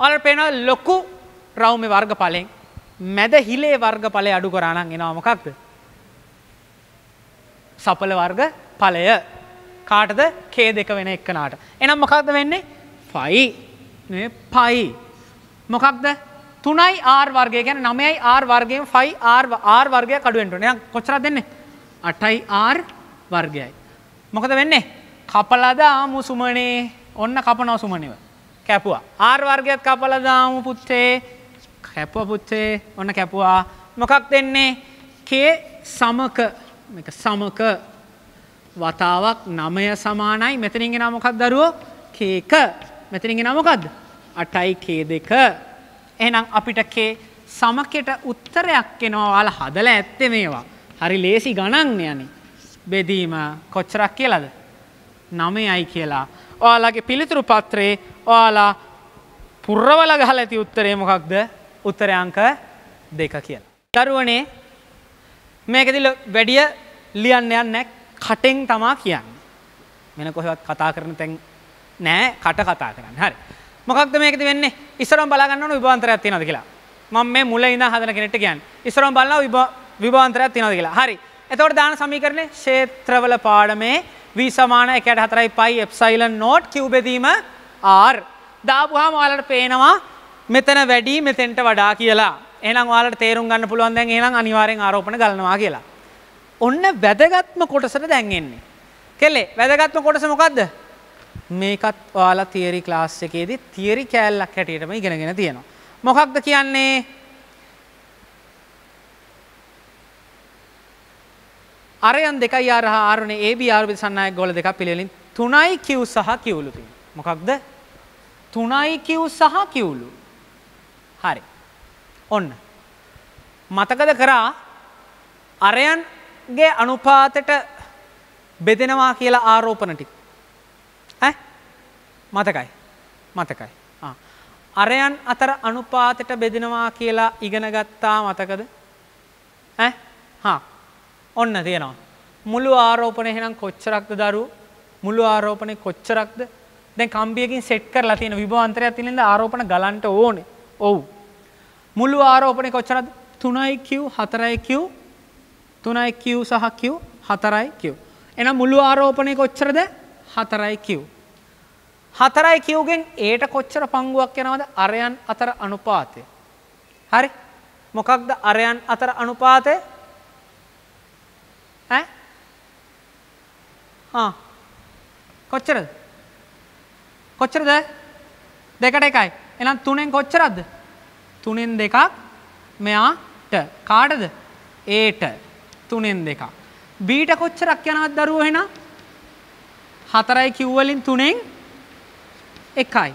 අල පෙන ලොකු රවම වර්ග පලෙන් මැද හිලේ වර්ග පලය අඩු කරානන් එනවාමකක්ද. සපල වර්ග පලය කාටද? කේ දෙක වෙන එක්කනාට. එනම් මොකක්ද වෙන්නේ? ෆයි. පයි මොකක්ද? තුනයි ආර් වර්ගය ගැන නමයි ආර් වර්ගයෙන් ෆයි ආර් වර්ගය කඩුවෙන්ට නය කොචර දෙන්නේ? අටයි ආර් වර්ගයයි. මොකද වෙන්නේ? කපලදාමු සුමනේ. ඔන්න කපනව සුමනව. කැපුවා. ආර්වර්ගයත් කපලදාමු පුත්තේ. කැපුව පුත්තේ. ඔන්න කැපුවා. මොකක් දෙන්නේ? කේ සමක සමක වතාවක් නමය සමානයි. මෙතනින්ගෙන මොකක් දරුවෝ? කේක. මෙතනින්ගෙන මොකක්ද? අටයි කේ දෙක. එහෙනම් අපිට කේ සමකෙට උත්තරයක් එනවා. වාල හදල ඇත්තේ මේවා. හරි ලේසි ගණන් යනේ බෙදීම කොච්චරක් කියලද. නමයයි කියලා. ඔයාලගේ පිළිතුරු පත්‍රයේ ඔයාලා පුරවල ගහල ඇති උත්තරේ මොකක්ද උත්තරයංක දෙක කියල. දරුවනේ මේකදිල වැඩිය ලියන්න යන්න කටෙන් තමා කියන්න. මෙන කොහෙවත් කතා කරන තැන් නෑ කට කතා කරන්න හරි. මොකක්ද මේකද වෙන්නේ ඉස්සරම් බලාගන්න ඕන විභවාන්තරයක් තියෙනවද කියලා මම මේ මුල ඉඳන් හදන කෙනෙක්ට කියන්නේ ඉස්සරම් බලනවා විභ- විභවාන්තරයක් තියෙනවද කියලා හරි එතකොට දාන සමීකරණේ ක්ෂේත්‍රවල පාඩමේ v සමාන 1/4යි පයි එප්සයිලන් නෝට් q බෙදීම r. දාපුවාම ඔයාලට පේනවා මෙතන වැඩි මෙතෙන්ට වඩා කියලා. එහෙනම් ඔයාලට තේරුම් ගන්න පුළුවන් දැන් එහෙනම් අනිවාර්යෙන් ආරෝපණ ගලනවා කියලා. ඔන්න වැදගත්ම කොටසට දැන් එන්නේ. කෙල්ලේ වැදගත්ම කොටස මොකද්ද? මේකත් ඔයාලා තියරි ක්ලාස් එකේදී තියරි කෑල්ලක් හැටියටම ඉගෙනගෙන තියෙනවා. මොකක්ද කියන්නේ? අරයන් දෙකයි ආර හා ආරනේ AB ආර සන්නායක ගෝල දෙකක් පිළිවෙලින් 3යි Q සහ Q ලු තියෙනවා. මොකක්ද? 3යි Q සහ Q ලු. හරි. ඔන්න. මතකද කරා අරයන්ගේ අනුපාතයට බෙදෙනවා කියලා ආරෝපණ ටික. ඈ මතකයි මතකයි ආ අරයන් අතර අනුපාතයට බෙදෙනවා කියලා ඉගෙන ගත්තා මතකද ඈ හා ඔන්න තියෙනවා. මුළු ආරෝපණය එහෙනම් කොච්චරක්ද දරුවෝ මුළු ආරෝපණය කොච්චරක්ද? දැන් කම්බියකින් සෙට් කරලා තියෙන විභවාන්තරයක් තියෙන ආරෝපණ ගලන්ට ඕනේ. ඔව්. මුළු ආරෝපණය කොච්චරද 3යි q 4යි q 3යි q සහ q 4යි q. එහෙනම් මුළු ආරෝපණය කොච්චරද? 4යි q. 4යි q ගෙන් ඒට කොච්චර පංගුවක් යනවද? අරයන් අතර අනුපාතය. හරි? මොකක්ද අරයන් අතර අනුපාතය? ආ කොච්චරද කොච්චරද දෙකට එකයි එහෙනම් තුනෙන් කොච්චරක්ද තුනෙන් දෙකක් මෙයාට කාටද ඒට තුනෙන් දෙකක් බීට කොච්චරක් යනවත් දරුවෝ එහෙනම් හතරයි කිව්වලින් තුනෙන් එකයි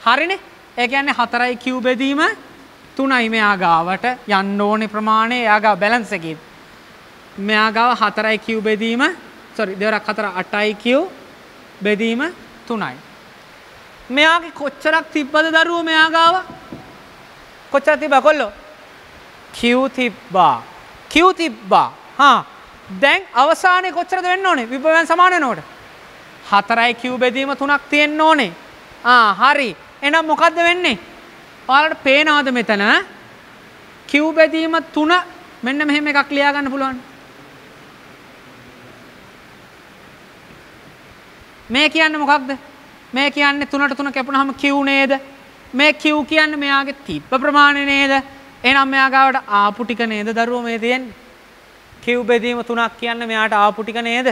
හරිනේ ඒ කියන්නේ හතරයි කිව් බෙදීම තුනයි මෙයා ගාවට යන්න ඕනේ ප්‍රමාණය එයා ගාව බැලන්ස් එකේ මෙයා ගාව හතරයි කිව් බෙදීම සෝරි දෙවරක් හතර අටයි කිව් බෙදීම තුනයි. මෙයාගේ කොච්චරක් තිබ්බද දරුවෝ මෙයා ගාව කොච්චර තිබ්බා කොල්ලෝ? කිව් තිබ්බා. කිව් තිබ්බා. හා දැන් අවසානයේ කොච්චරද වෙන්න ඕනේ? විභවයන් සමාන වෙනකොට. හතරයි කිව් බෙදීම තුනක් තියෙන්න ඕනේ. ආ හරි. එහෙනම් මොකද්ද වෙන්නේ? ඔයාලට පේනවද මෙතන? කිව් බෙදීම තුන මෙන්න මෙහෙම එකක් ලියා ගන්න පුළුවන්. මේ කියන්නේ මොකක්ද? මේ කියන්නේ තුනට තුන කැපුණාම කිව් නේද? මේ කිව් කියන්නේ මෙයාගේ තිබ්බ ප්‍රමාණය නේද? එහෙනම් මෙයා ගාවට ආපු ටික නේද දරුවෝ මේ තියෙන්නේ කිව් බෙදීම තුනක් කියන්නේ මෙයාට ආපු ටික නේද?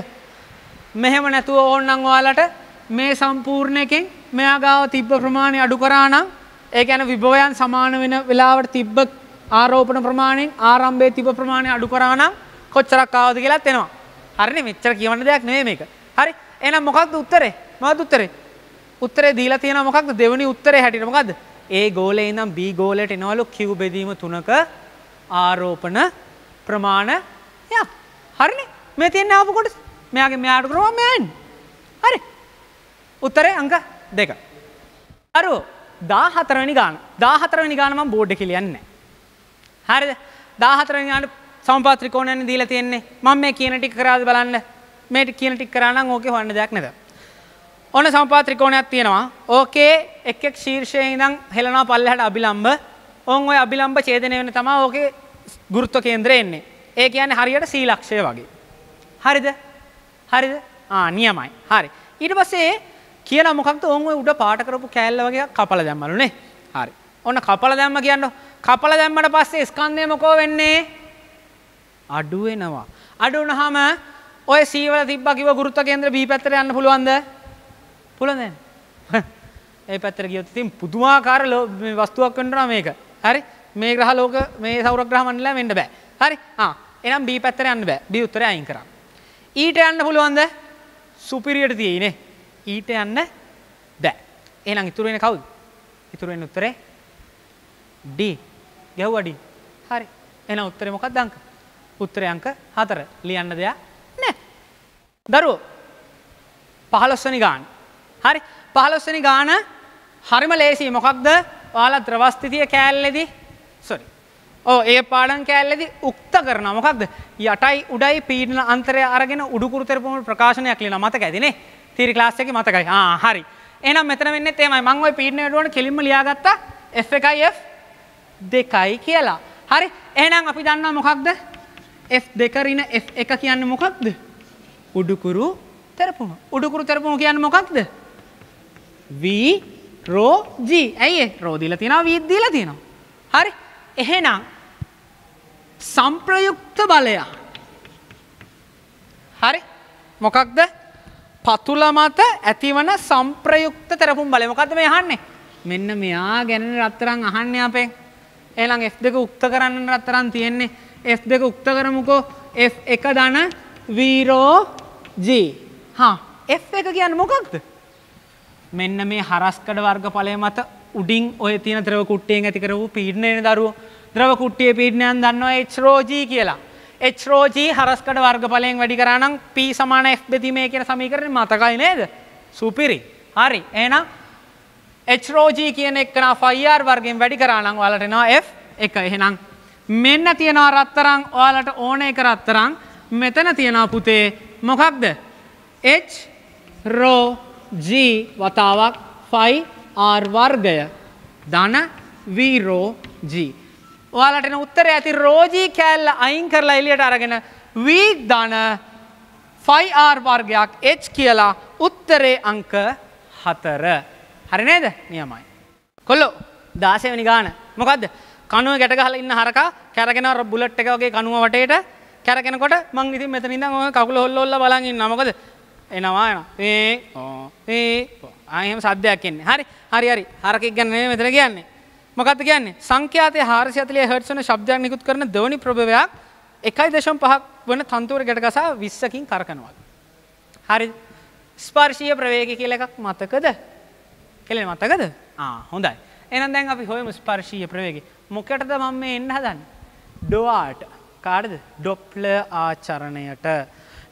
මෙහෙම නැතුව ඕන්නම් ඔයාලට මේ සම්පූර්ණ එකෙන් මෙයා ගාව තිබ්බ ප්‍රමාණය අඩු කරා නම් ඒ කියන්නේ විභවයන් සමාන වෙන වෙලාවට තිබ්බ ආරෝපණ ප්‍රමාණයෙන් ආරම්භයේ තිබ්බ ප්‍රමාණය අඩු කරා නම් කොච්චරක් ආවද කියලාත් එනවා. හරිනේ මෙච්චර කියවන්න දෙයක් නෙමෙයි මේක. හරි. එහෙනම් මොකක්ද උත්තරේ? මොකක්ද උත්තරේ? උත්තරේ දීලා තියෙනවා මොකක්ද? දෙවෙනි උත්තරේ හැටියට මොකක්ද? A ගෝලයේ ඉඳන් B ගෝලයට එනවලු Q බෙදීම තුනක ආරෝපණ ප්‍රමාණය. හරිනේ. මේ තියෙන ආපු කොටස. මෙයාගේ මෙයාට කරනවා මෙයා එන්නේ. හරි. උත්තරේ අංක දෙක. අරු 14 වෙනි ගාන. 14 වෙනි ගාන මම බෝඩ් එකේ ලියන්නේ නැහැ. හරිද? 14 වෙනි ගාන සමපාත ත්‍රිකෝණයන් දීලා තියෙන්නේ. මම මේ කියන ටික කරාද බලන්න. මේ කියන ටික කරා නම් ඕකේ හොයන්න දෙයක් නැද. ඔන්න සමපාත ත්‍රිකෝණයක් තියෙනවා. ඕකේ එක් එක් ශීර්ෂයේ ඉඳන් හෙලනවා පල්ලෙහාට අභිලම්බ. ඕන් ওই අභිලම්බ ඡේදනය වෙන තමයි ඕකේ ගුරුත්ව කේන්ද්‍රය එන්නේ. ඒ කියන්නේ හරියට සීලක්ෂය වගේ. හරිද? හරිද? ආ නියමයි. හරි. ඊට පස්සේ කියන මොකක්ද ඕන් ඔය උඩ පාට කරපු කෑල්ල වගේ කපලා දැම්මලු නේ. හරි. ඔන්න කපලා දැම්ම කියන්න. කපලා දැම්මට පස්සේ ස්කන්ධය මොකෝ වෙන්නේ? අඩු වෙනවා. අඩු වුණාම ඔය C වල තිබ්බා කිව්ව ගුරුත්ව කේන්ද්‍ර B පැත්තට යන්න පුළුවන්ද? පුළුවන්ද? (laughs) ඒ පැත්තට ගියොත් ඉතින් පුදුමාකාර මේ වස්තුවක් වෙනවා මේක. හරි? මේ ග්‍රහ ලෝක මේ සෞර ග්‍රහ මණ්ඩලය වෙන්න බෑ. හරි? ආ එහෙනම් B පැත්තට යන්න බෑ. B උත්තරය අයින් කරා. ඊට යන්න පුළුවන්ද? සුපිරියට තියෙයිනේ. ඊට යන්න බෑ. එහෙනම් ඉතුරු වෙන්නේ කවුද? ඉතුරු වෙන්නේ උත්තරේ D. ගැහුවා D. හරි. එහෙනම් උත්තරේ මොකක්ද අංක? උත්තරේ අංක 4. ලියන්න දෙයක් නැහැ. දරුවෝ 15 වෙනි ගාන. හරි. 15 වෙනි ගාන හරිම ලේසියි. මොකක්ද? ඔයාලා ද්‍රවස්ථිතිය කෑල්ලේදී sorry. ඔව් ඒ පාඩම් කෑල්ලේදී උක්ත කරනවා. මොකක්ද? යටයි උඩයි පීඩන අන්තරය අරගෙන උඩුකුරු තෙරපුම ප්‍රකාශනයක් ලියනවා. මතක ඇතිනේ? තීරි ක්ලාස් එකේ මතකයි. ආ හරි. එහෙනම් මෙතන වෙන්නේ තේමයි මම ওই පීඩනය වැඩුවන කෙලින්ම ලියාගත්තා F එකයි F දෙකයි කියලා. හරි එහෙනම් අපි දන්නවා මොකක්ද F දෙක ඍණ F එක කියන්නේ මොකක්ද? උඩුකුරු තෙරපුම. උඩුකුරු තෙරපුම කියන්නේ මොකක්ද? V rho G. ඇයි ඒ? රෝ දීලා තියෙනවා V දීලා තියෙනවා. හරි. එහෙනම් සම්ප්‍රයුක්ත බලය. හරි. මොකක්ද? පතුල මත ඇතිවන සම්ප්‍රයුක්ත තෙරපුම් බලය. මොකද්ද මේ අහන්නේ? මෙන්න මෙයා ගැන රත්තරන් අහන්නේ අපෙන්. එහෙනම් F2 උක්ත කරන්න රත්තරන් තියෙන්නේ. F2 උක්ත කරමුකෝ. F1 ධන V G. හා F1 කියන්නේ මොකක්ද? මෙන්න මේ හරස්කඩ වර්ගඵලය මත උඩින් ඔය තියෙන ද්‍රව කුට්ටියෙන් ඇති කරපු පීඩනයනේ දරුවෝ. ද්‍රව කුට්ටියේ පීඩනයන් දන්නවා G කියලා. G හරස්කඩ වර්ගඵලයෙන් වැඩි කරා නම් P සමාන F බෙදීමේ කියන සමීකරණය මතකයි නේද? සුපිරි. හරි. එහෙනම් G කියන එක නා phi r වර්ගයෙන් වැඩි කරා නම් ඔයාලට එනවා F එක. එහෙනම් මෙන්න තියෙනවා රත්තරන් ඔයාලට ඕන එක රත්තරන් මෙතන තියෙනවා පුතේ මොකක්ද? H rho G වතාවක් phi R වර්ගය ධන V rho G. ඔයාලට එන උත්තරය ඇති රෝජී කෑල්ල අයින් කරලා එළියට අරගෙන V ධන phi R වර්ගයක් H කියලා උත්තරේ අංක 4. හරි නේද? නියමයි. කොල්ලෝ 16 වෙනි ගාන. මොකද්ද? කනුව ගැට ගහලා ඉන්න හරකා කැරගෙන අර බුලට් එක වගේ කනුව වටේට කැරගෙනකොට මං ඉතින් මෙතන ඉඳන් ඔය කකුල හොල්ල හොල්ල බලන් ඉන්නවා. මොකද එනවා එනවා. ඒ ඕ ඒ ආ එහෙම සද්දයක් එන්නේ. හරි. හරි හරි. හරකෙක් ගැන නෙමෙයි මෙතන කියන්නේ. මොකක්ද කියන්නේ සංඛ්‍යාතය හාරසියතලේ හර්ට්සන ශබ්දයක් නිකුත් කරන දෙවනි ප්‍රභවයක් එකයි දශම් පහක් වන තන්තුවර ගැට ගසා විස්සකින් කරකනවා. හරි ස්පර්ශීය ප්‍රවේග කියල එකක් මතකද කෙලෙ මතකද හොඳයි එනම් දැන් අපි හොයම ස්පර්ශීය ප්‍රවේග මොකටද මම මේ එන්න හදන්න ඩොවාට කාඩද ඩොප්ල ආචරණයට.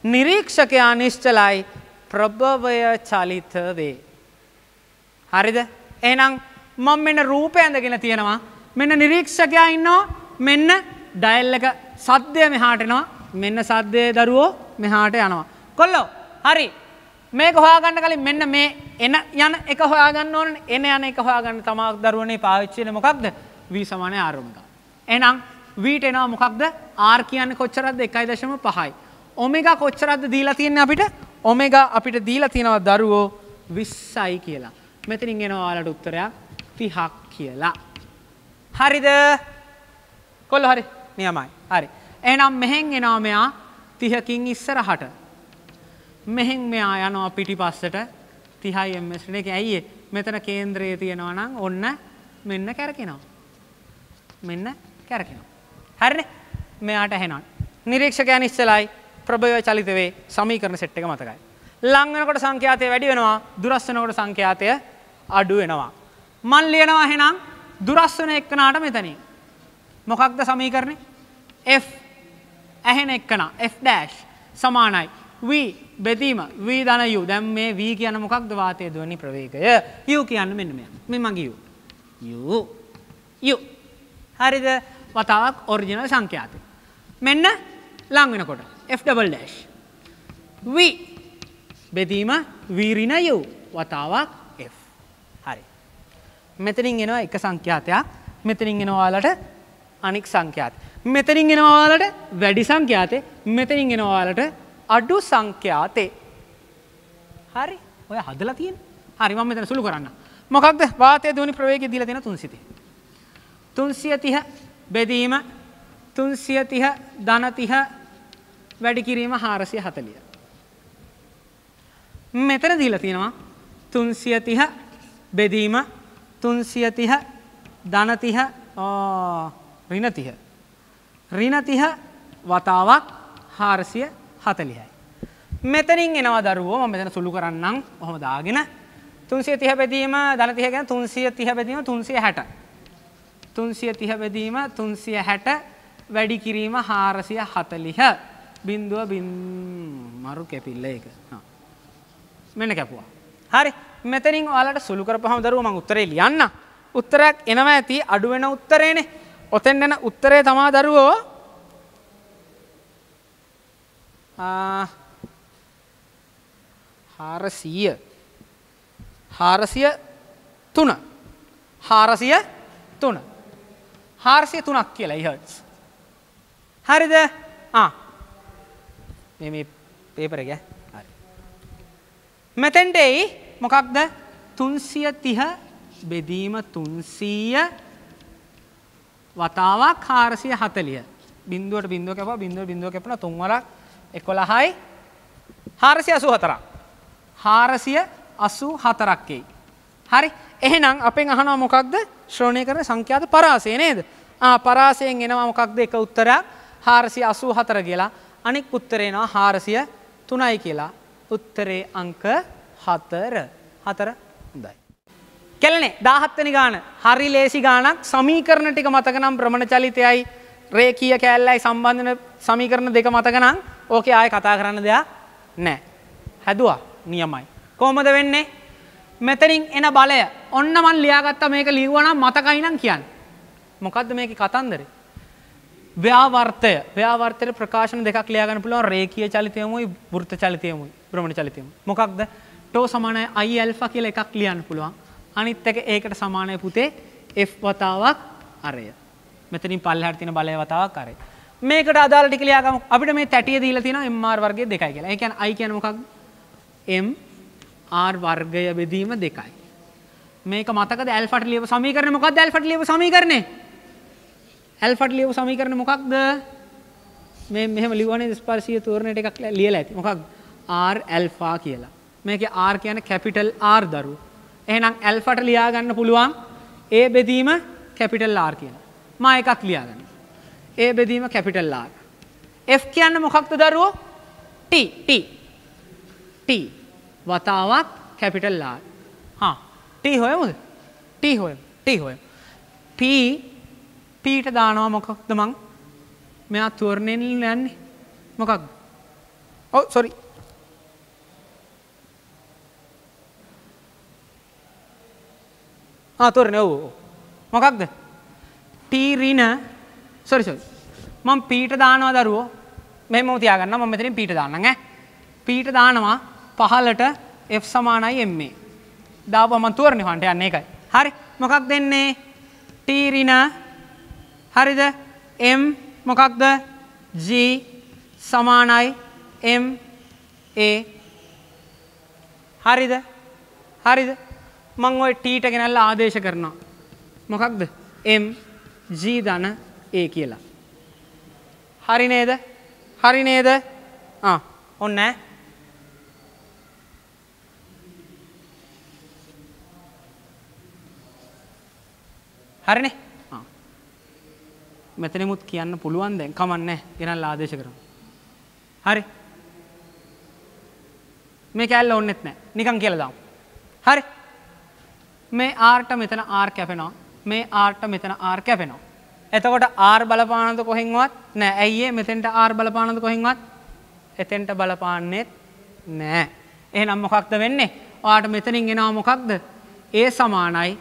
නිරීක්ෂකයා නිශ්චලයි ප්‍රභවය චලිත වේ. හරිද? එනම් මම මෙන්න රූපය ඇඳගෙන තියෙනවා. මෙන්න නිරීක්ෂකයා ඉන්නවා. මෙන්න ඩයල් එක සද්දය මෙහාට එනවා. මෙන්න සද්දය දරුවෝ මෙහාට යනවා. කොල්ලෝ හරි. මේක හොයාගන්න කලින් මෙන්න මේ එන යන එක හොයාගන්න ඕන. එන යන එක හොයාගන්න තමා දරුවනේ පාවිච්චින මොකක්ද? වී සමානය ආරමුක එනම් වීට එනවා මොකක්ද? ආර් කියන්න කොච්චරද එකයි දශම පහයි. ඔමෙගා කොච්චරද දීලා තියෙන අපිට? ඔමෙගා අපිට දීලා තියෙනවා දරුවෝ විස්සයි කියලා. මෙතනින් එනවා ඔයාලට උත්තරයක්. තිහක් කියලා. හරිද? කොල්ල හරි. නියමයි හරි. එනම් මෙහෙන් එනවා මෙයා තිහකින් ඉස්සරහට. මෙහෙන් මෙයා යනවා පිටි පස්සට තිහයි එමස්න එක ඇයියේ මෙතන කේන්ද්‍රයේ තියෙනවා නම් ඔන්න මෙන්න කැරකෙනවා. මෙන්න කැරකෙනවා. හරින? මෙයාට හෙනවා. නිරීක්ෂකයන් ඉස්සලයි ප්‍රභව චලිතවේ සමීකරණ සෙට් එක මතකයි. ලංඟනකොට සංඛ්‍යාතය වැඩි වෙනවා දුරස්සනකොට සංඛ්‍යාතය අඩු වෙනවා. මන් ලියනවා එහෙනම් දුරස්වන එක්කනාට මෙතනින්. මොකක්ද සමීකරණය F ඇහෙන එක්කන F සමානයි. V බෙදීම V ධන යු දැම් මේ V කියන මොකක්ද වාතය දුවනි ප්‍රවේගය? යු කියන්න මෙන්න මෙ මෙ මගේ යු යු හරිද? වතාවක් ඔරිජිනල් සංඛ්‍යාත. මෙන්න ලං වෙනකොට. F V. බෙදීම වීරින යු. වතාවක් මෙතනින් එනවා එක සංඛ්‍යාතයක්. මෙතනින් එනවාලට අනික් සංඛ්‍යාත. මෙතනින් එනවාලට වැඩි සංඛ්‍යාතේ. මෙතනින් එනවාලට අඩු සංඛ්‍යාතේ. හරි. ඔය හදලා තියෙන. හරි මම මෙතන සුළු කරන්න. මොකක්ද? වාතය දුවනි ප්‍රවේගය දීලා තියෙන 330. 330 බෙදීම 330 ධන 30 වැඩි කිරීම 440. මෙතන දීලා තියෙනවා 330 බෙදීම තුන්සිය තිහ ධනතිහ රිනතිහ. රිනතිහ වතාවක් හාරසිය හතලිහයි. මෙතනින් එනවා දරුවෝ ම මෙතන සුළු කරන්නම් හොම දාගෙන තුන්සිය තිහ බැදීම ධනතිහ ගැන තුන්සිය තිහ බැදීම තුන්සිය හැට. තුන්සිය තිහ බැදීම තුන්සිය හැට වැඩි කිරීම හාරසිය හතලිහ. බින්දුව මරු කැපිල්ල එක මෙන්න කැපුවා. හරි. මෙතනින් ඔයාලට සුළු කරපුවහම දරුවෝ මම උත්තරේ ලියන්න. උත්තරයක් එනවා ඇති අඩු වෙන උත්තරේනේ. ඔතෙන් එන උත්තරේ තමා දරුවෝ. හාරසීය. හාරසිය තුන. හාරසිය තුන. හාරසිය තුනක් කියලා ඉහටස් හරිද? මේ මේ පේපර ගැ හරි. මෙතැන්ට එයි මොකක්ද? තුන්සිය තිහ බෙදීම තුන්සීය වතාවක් හාරසිය හතලිය. බින්දුවට බින්දුව කැප බින්දුව බින්දුව කැපන තුන්වරක් එකොළහයි. හාරසිය අසු හතරක්. හාරසිය අසූ හතරක්කෙයි. හරි. එහෙනම් අපෙන් අහනවා මොකක්ද? ශ්‍රෝණය කරන සංඛ්‍යාත පරාසය නේද? පරාසයෙන් එනවා මොකක්ද? එක උත්තරයක්. හාරසිය අසූ හතර කියලා. අනික් උත්තරේනවා හාරසිය තුනයි කියලා. උත්තරේ අංක හතර. හතර හොඳයි. කෙලනේ දාහත්වනි ගාන. හරි ලේසි ගානක් සමීකරණ ටික මතකනම් ප්‍රමණ චලිතයයි. රේකීය කෑල්ලයි සම්බන්ධන සමීකරණ දෙක මතකනම් ඕකේ ආය කතා කරන්න දෙයක් නෑ. හැදවා. නියමයි. කොහොමද වෙන්නේ? මෙතනින් එන බලය ඔන්න මන් ලියාගත්තා මේක ලිව්වනම් මතකයි නම් කියන්න. මොකද්ද මේකේ කතන්දරේ? ව්‍යාවර්තය ව්‍යාවර්තයට ප්‍රකාශන දෙකක් ලියාගන්න පුළුවන් රේඛීය චලිතයමුයි වෘත්ත චලිතයමුයි භ්‍රමණ චලිතයමුයි. මොකක්ද? ටෝ සමානයි i ඇල්ෆා කියලා එකක් ලියන්න පුළුවන්. අනිත් එක ඒකට සමානයි පුතේ f වතාවක් අරය. මෙතනින් පල්ලෙහාට තියෙන බලය වතාවක් අරය. මේකට අදාළ ටික ලියාගමු. අපිට මේ තැටිය දීලා තියෙනවා mr වර්ගයේ දෙකයි කියලා. ඒ කියන්නේ i කියන්නේ මොකක්ද? m r වර්ගය බෙදීම දෙකයි. මේක මතකද ඇල්ෆට ලියව සමීකරණය මොකක්ද ඇල්ෆට ලියව සමීකරණය? ඇල්ෆට ලියව සමීකරණය මොකක්ද? මේ මෙහෙම ලිව්වනේ ස්පර්ශීය තෝරණයට එකක් ලියලා ඇති. මොකක්ද? r ඇල්ෆා කියලා. මේකේ r කියන්නේ කැපිටල් r දරුවෝ. එහෙනම් ඇල්ෆට ලියා ගන්න පුළුවන් a බෙදීම කැපිටල් r කියලා. මා එකක් ලියා ගන්න. a බෙදීම කැපිටල් r. f කියන්නේ මොකක්ද දරුවෝ? t t t වතාවක් කැපිටල් R. හා T හොයමුද? T හොයමු. T හොයමු. P Pට දානවා මොකක්ද මං? මෙයා තෝරණයෙන් යන්නේ. මොකක්ද? ඔව් සෝරි. ආ තෝරණේ ඔව්. මොකක්ද? T ඍණ සෝරි සෝරි. මම Pට දානවා දරුවෝ. මෙහෙම තියාගන්න මම මෙතනින් Pට දාන්නම් ඈ. Pට දානවා පහලට F සමානයි MA. දාපුවම මම තෝරන්නේ හොන්ට යන්නේ ඒකයි. හරි. මොකක් දෙන්නේ? T ඍණ හරිද? M මොකක්ද? G සමානයි M A. හරිද? හරිද? මම ওই T ට ගෙනල්ලා ආදේශ කරනවා. මොකක්ද? M G ධන A කියලා. හරි නේද? හරි නේද? ආ ඔන්න ඈ හරිනේ. මෙතනෙමුත් කියන්න පුළුවන් දැන්. කමන්නේ ගෙනල් ආදේශ කරමු හරි. මේ කැල්ල ඕන්නෙත් නැහැ. නිකන් කියලා දාමු. හරි. මේ R-ට මෙතන R කැපෙනවා. මේ R-ට මෙතන R කැපෙනවා. එතකොට R බලපානද කොහෙන්වත් නෑ ඇයි මෙතෙන්ට R බලපානද කොහෙන්වත් එතෙන්ට බලපාන්නෙත් නෑ එහෙනම් මොකක්ද වෙන්නේ? ඔයාට මෙතනින් එනවා මොකක්ද? A සමානයි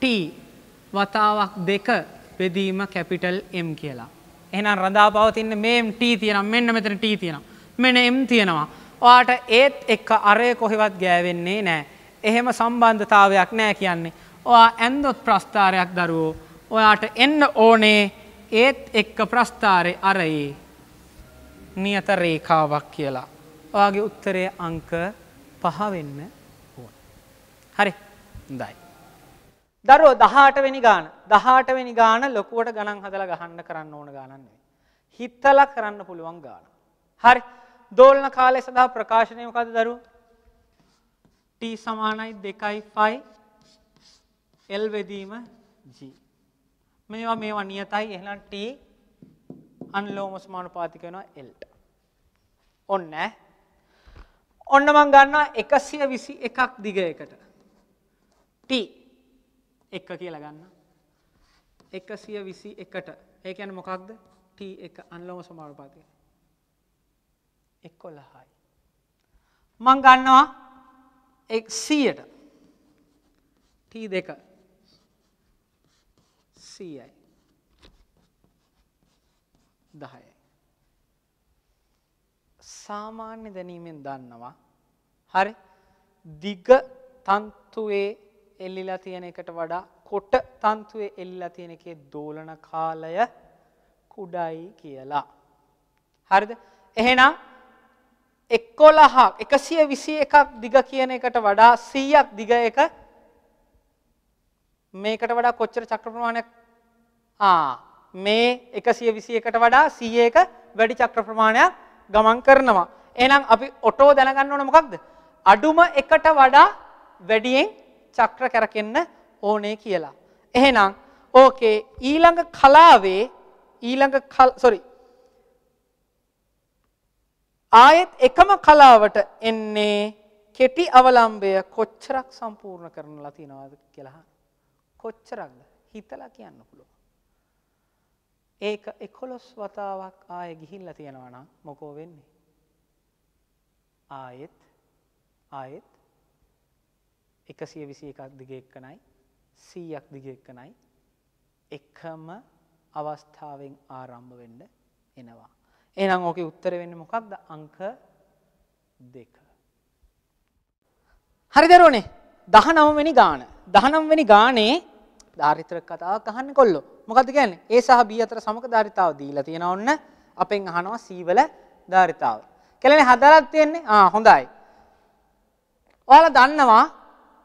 T. වතාවක් දෙක බෙදීම කැපිටල් M කියලා. එහෙනම් රඳා පවතින්න මේ M T තියෙනවා මෙන්න මෙතන T තියෙනවා. මෙන්න M තියෙනවා. ඔයාට ඒත් එක්ක අරය කොහෙවත් ගෑවෙන්නේ නැහැ. එහෙම සම්බන්ධතාවයක් නැහැ කියන්නේ. ඔයා ඇන්දොත් ප්‍රස්ථාරයක් දරුවෝ. ඔයාට එන්න ඕනේ ඒත් එක්ක ප්‍රස්ථාරේ අරයේ නියත රේඛාවක් කියලා. ඔයාගේ උත්තරය අංක පහ වෙන්න ඕන. හරි. හොඳයි. දරුවෝ 18 වෙනි ගාන 18 වෙනි ගාන ලොකුවට ගණන් හදලා ගහන්න කරන්න ඕන ගානක් නෙවෙයි. හිතලා කරන්න පුළුවන් ගාන. හරි. දෝලන කාලය සඳහා ප්‍රකාශනය මොකද්ද දරුවෝ? t සමානයි 2යි 5 l වෙදීම g. මේවා මේවා නියතයි. එහෙනම් t අන්ලෝම සමානුපාතික වෙනවා l ට. ඔන්න ඔන්න මම ගන්නවා 121ක් දිගයකට. t එක කියලා ගන්න. එකසිය විසි එකට ඒක යන මොකක්ද ට එක අන්ලෝම සමානුපාතිය. එක්කොල්ලහයි. මං ගන්නවා එක්සීයට ටී දෙක සීයයි දහයයි. සාමාන්‍ය දැනීමෙන් දන්නවා හරි දිග තන්තුවේ එල්ලිලා තියෙන එකට වඩා කොට තන්තුවේ එල්ලිලා තියෙන එකේ දෝලන කාලය කුඩයි කියලා. හරිද? එහෙනම් එක්කොලහක් එකසිය විසි එකක් දිග කියන එකට වඩා සීයක් දිග එක මේකට වඩා කොච්චර චක්‍ර ප්‍රමාණයක් මේ එකසිය විසි එකට වඩා සීය එක වැඩි චක්‍ර ප්‍රමාණයක් ගමන් කරනවා. එහෙනම් අපි ඔටෝ දැනගන්න ඕන මොකක්ද? අඩුම එකට වඩා වැඩියෙන් චක්‍ර කැරකෙන්න ඕනේ කියලා. එහෙනම් ඕකේ ඊළඟ කලාවේ ඊළඟ සොරි ආයෙත් එකම කලාවට එන්නේ කෙටි අවලම්බය කොච්චරක් සම්පූර්ණ කරනලා තියෙනවද කියලා කොච්චරක්ද හිතලා කියන්න පුළුවන්. ඒක 11 වතාවක් ආයෙ ගිහිල්ලා තියෙනවා නම් මොකෝ වෙන්නේ? ආයෙත් ආයෙත් 121ක් දිගේ එක්කනයි 100ක් දිගේ එක්කනයි එකම අවස්ථාවෙන් ආරම්භ වෙන්න එනවා. එහෙනම් ඕකේ උත්තර වෙන්නේ මොකක්ද? අංක 2. හරි දරුවනේ 19 වෙනි ගාන. 19 වෙනි ගානේ ධාරිත්‍ර කතාවක් අහන්නේ කොල්ලෝ. මොකද්ද කියන්නේ? A සහ B අතර සමක ධාරිතාව දීලා තියෙනවා ඔන්න. අපෙන් අහනවා C වල ධාරිතාව. කෙලනේ හදලා තියෙන්නේ. ආ හොඳයි. ඔයාලා දන්නවා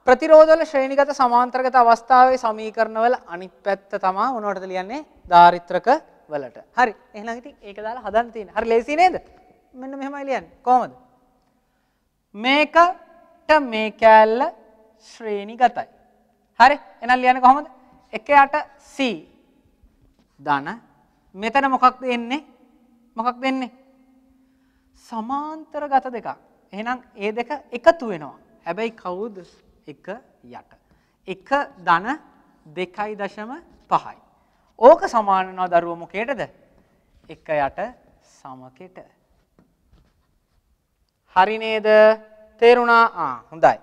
ප්‍රතිරෝධවල ශ්‍රේණිගත සමාන්තරගත අවස්ථාවේ සමීකරණවල අනිත් පැත්ත තමයි මොනවටද ලියන්නේ? ධාරිත්‍රක වලට. හරි. එහෙනම් ඉතින් ඒක දාලා හදන්න තියෙන්නේ. හරි ලේසි නේද? මෙන්න මෙහෙමයි ලියන්නේ. කොහොමද? මේකට මේ කෑල්ල ශ්‍රේණිගතයි. හරි. එහෙනම් ලියන්නේ කොහොමද? 1යට C ධන මෙතන මොකක්ද එන්නේ? මොකක්ද එන්නේ? සමාන්තර ගත දෙකක්. එහෙනම් ඒ දෙක එකතු වෙනවා. හැබැයි කවුද? 1 යට. 1 ධන 2.5යි. ඕක සමාන වෙනවා දරුවෝ මොකේටද? 1 යට සමකෙට. හරි නේද? තේරුණා? ආ හොඳයි.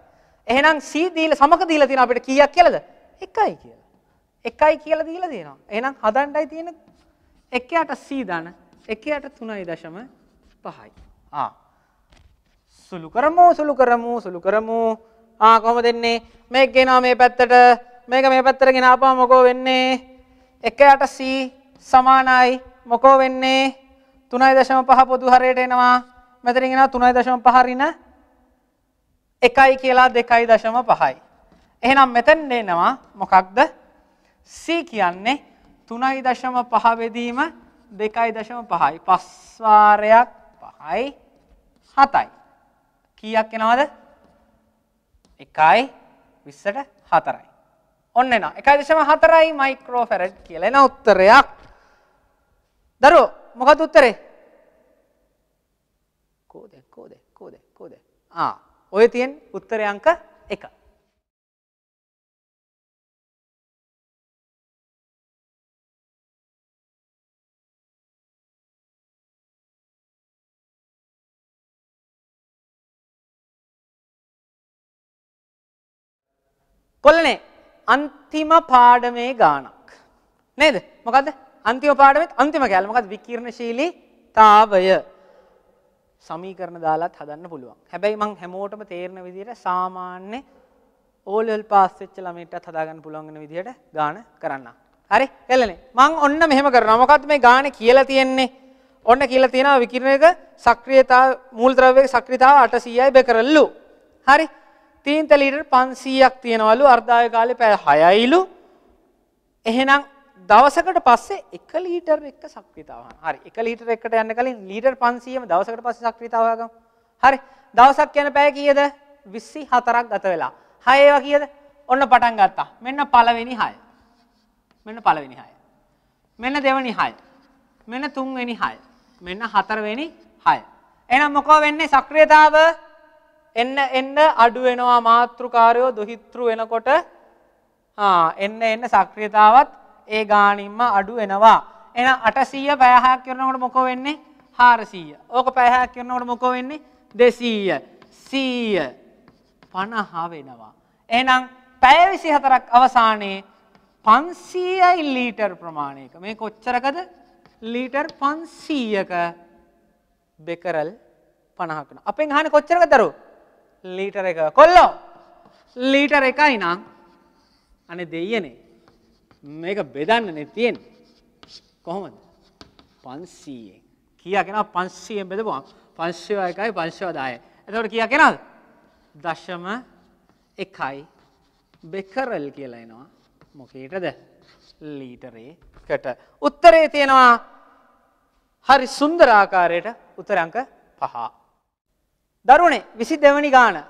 එහෙනම් C දීලා සමක දීලා තියෙන අපිට කීයක් කියලාද? 1යි කියලා. 1යි කියලා දීලා තියෙනවා. එහෙනම් හදන්නයි තියෙන 1යට C දාන 1යට 3.5යි. ආ. සුළු කරමු සුළු කරමු සුළු කරමු. ආ කොහොමද දෙන්නේ? මේක ගෙනවා මේ පැත්තට මේක මේ පැත්තට ගෙනාපුවම මොකෝ වෙන්නේ? 1යට C සමානයි මොකෝ වෙන්නේ? 3.5 පොදු හරයට එනවා. මෙතනින් එනවා 3.5 රින එකයි කියලා දෙකයි දශම පහයි. එහෙනම් මෙතැන් එනවා මොකක්ද C කියන්නේ තුනයි දශම පහ වෙදීම දෙකයි දශම පහයි පස්වාරයක් පහයි හතයි. කීයක් එනවද එකයි විස්සට හතරයි. ඔන්න එන එකයි දශම හතරයි මයික්‍රෝ ෆැරඩ් කියලා එන උත්තරයක්. දරුවෝ මොකද උත්තරේ? කෝද කෝද කෝද කෝද ආ ඔය තියෙන් උත්තරය අංක එක. කොල්ලනේ අන්තිම පාඩමේ ගානක් නේද මොකද අන්තිම පාඩමෙත් අන්තිම කෑල්ල මොකද විකිරණශීලී තාවය සමීකරණ දාලාත් හදන්න පුළුවන්. හැබැයි මං හැමෝටම තේරෙන විදිහට සාමාන්‍ය O level pass වෙච්ච ළමයිටත් හදාගන්න පුළුවන් වෙන විදිහට ගාන කරන්න. හරි? එළනේ. මං ඔන්න මෙහෙම කරනවා. මොකද්ද මේ ගානේ කියලා තියෙන්නේ? ඔන්න කියලා තියෙනවා විකිරණයක සක්‍රියතාව මූලද්‍රව්‍යයේ සක්‍රියතාව 800යි බෙකරල්ලු. හරි? තීන්ත ලීටර් 500ක් තියෙනවලු අර්ධාය කාලේ පැය 6යිලු. එහෙනම් දවසකට පස්සේ එක ලීටර් එක සක්‍රියතාව හරි එක ලීටර් එකට යන්න කලින් ලීටර් 500ම දවසකට පස්සේ සක්‍රියතාව හොයාගමු හරි දවසක් යන පැය කීයද? 24ක් ගත වෙලා. 6 ඒවා කීයද? ඔන්න පටන් ගත්තා. මෙන්න පළවෙනි 6 මෙන්න පළවෙනි 6 මෙන්න දෙවෙනි 6 මෙන්න තුන්වෙනි 6 මෙන්න හතරවෙනි 6 එහෙනම් මොකෝ වෙන්නේ? සක්‍රියතාව එන්න එන්න අඩු වෙනවා මාත්‍රිකාරයෝ දුහිතෘ වෙනකොට ආ එන්න එන්න සක්‍රියතාවත් ඒ ගානින්ම අඩු වෙනවා. එහෙනම් 800 පැය 6ක් කරනකොට මොකෝ වෙන්නේ? 400. ඕක පැය 6ක් කරනකොට මොකෝ වෙන්නේ? 200. 100. 50 වෙනවා. එහෙනම් පැය 24ක් අවසානයේ 500යි ලීටර් ප්‍රමාණයක මේ කොච්චරකද? ලීටර් 500ක බෙකරල් 50ක් වෙනවා. අපෙන් අහන්නේ කොච්චරකද දරුවෝ? ලීටර එක. කොල්ලෝ! ලීටර් එකයි නම් අනේ දෙයනේ මේක බෙදන්නනේ තියෙන්නේ. කොහොමද? 500ෙන් කීයක් එනවා 500ෙන් බෙදපුවම 501යි 510යි එතකොට කීයක් එනවද දශම එකයි. බෙකරල් කියලා එනවා. මොකේටද? ලීටරේකට. උත්තරේ තියෙනවා හරි සුන්දර ආකාරයට උත්තර අංක 5 දරුවනේ 22 වෙනි ගාන.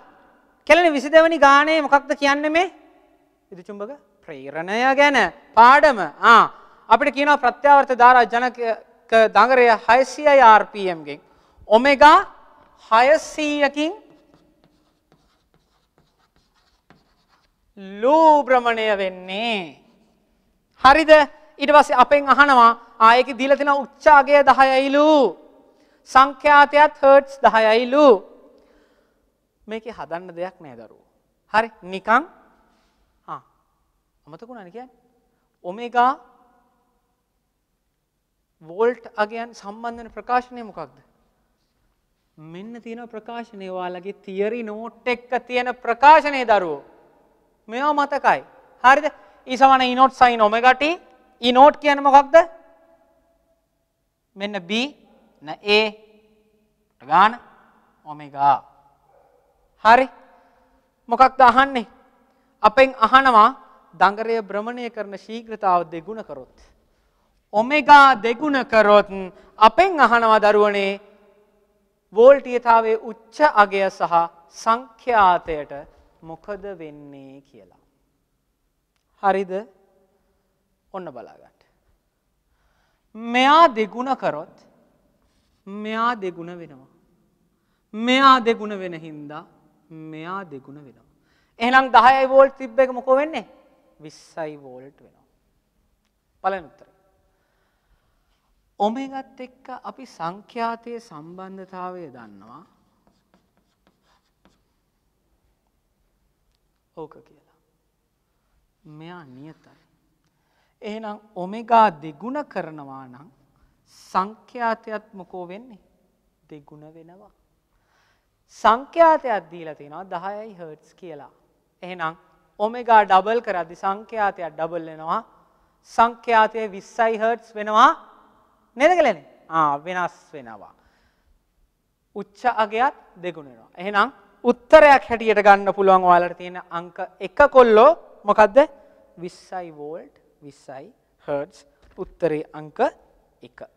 කෙලනේ 22 වෙනි ගානේ මොකක්ද කියන්නේ මේ? විදුචුම්බක ප්‍රේරණය ගැන. පාඩම. ආ අපිට කියනවා ප්‍රත්‍යාවර්ත ධාරා ජනක දඟරය 600යි rpm ගෙන් ඔමෙගා 600කින් ලූ භ්‍රමණය වෙන්නේ. හරිද? ඊට පස්සේ අපෙන් අහනවා ආයක දීලා තියෙන උච්චාගය 10යිලු සංඛ්‍යාතයත් හර්ට්ස් 10යිලු මේකේ හදන්න දෙයක් නෑ දරුවෝ. හරි නිකන් ආ අමතකුණානේ කියන්නේ. ඔමෙගා වෝල්ට් අගයන් සම්බන්ධ වෙන ප්‍රකාශනය මොකක්ද? මෙන්න තියෙන ප්‍රකාශනය ඔයාලගේ තියරි නෝට් එක්ක තියෙන ප්‍රකාශනය දරුවෝ. මේවා මතකයි. හරිද? E සමාන E naught sin omega t E naught කියන්නේ මොකක්ද? මෙන්න B න A ගාන ඔමෙගා හරි මොකක්ද අහන්නේ අපෙන් අහනවා දඟරය භ්‍රමණය කරන ශීඝ්‍රතාව දෙගුණ කරොත් ඔමෙගා දෙගුණ කරොත් අපෙන් අහනවා දරුවනේ වෝල්ටියතාවේ උච්ච අගය සහ සංඛ්‍යාතයට මොකද වෙන්නේ කියලා. හරිද? ඔන්න බලාගන්න. මෙයා දෙගුණ කරොත් මෙයා දෙගුණ වෙනවා. මෙයා දෙගුණ වෙන හින්දා මෙයා දෙගුණ වෙනවා. එහෙනම් 10යි වෝල්ට් තිබ්බ එක මොකෝ වෙන්නේ? 20යි වෝල්ට් වෙනවා. පළවෙනි උත්තරය. ඔමෙගත් එක්ක අපි සංඛ්‍යාතයේ සම්බන්ධතාවය දන්නවා. ඕක කියලා. මෙයා නියතයි. එහෙනම් ඔමෙගා දෙගුණ කරනවා නම් සංඛ්‍යාතයත් මොකෝ වෙන්නේ? දෙගුණ වෙනවා. සංඛ්‍යාතයක් දීලා තියෙනවා 10යි හර්ට්ස් කියලා. එහෙනම් ඔමෙගා ඩබල් කරද්දි සංඛ්‍යාතයක් ඩබල් වෙනවා. සංඛ්‍යාතය 20යි හර්ට්ස් වෙනවා. නේද කලනේ? ආ වෙනස් වෙනවා. උච්ච අගයත් දෙගුණ වෙනවා. එහෙනම් උත්තරයක් හැටියට ගන්න පුළුවන් ඔයාලට තියෙන අංක එක කොල්ලෝ මොකද්ද 20යි වෝල්ට් 20යි හර්ට්ස් උත්තරේ අංක 1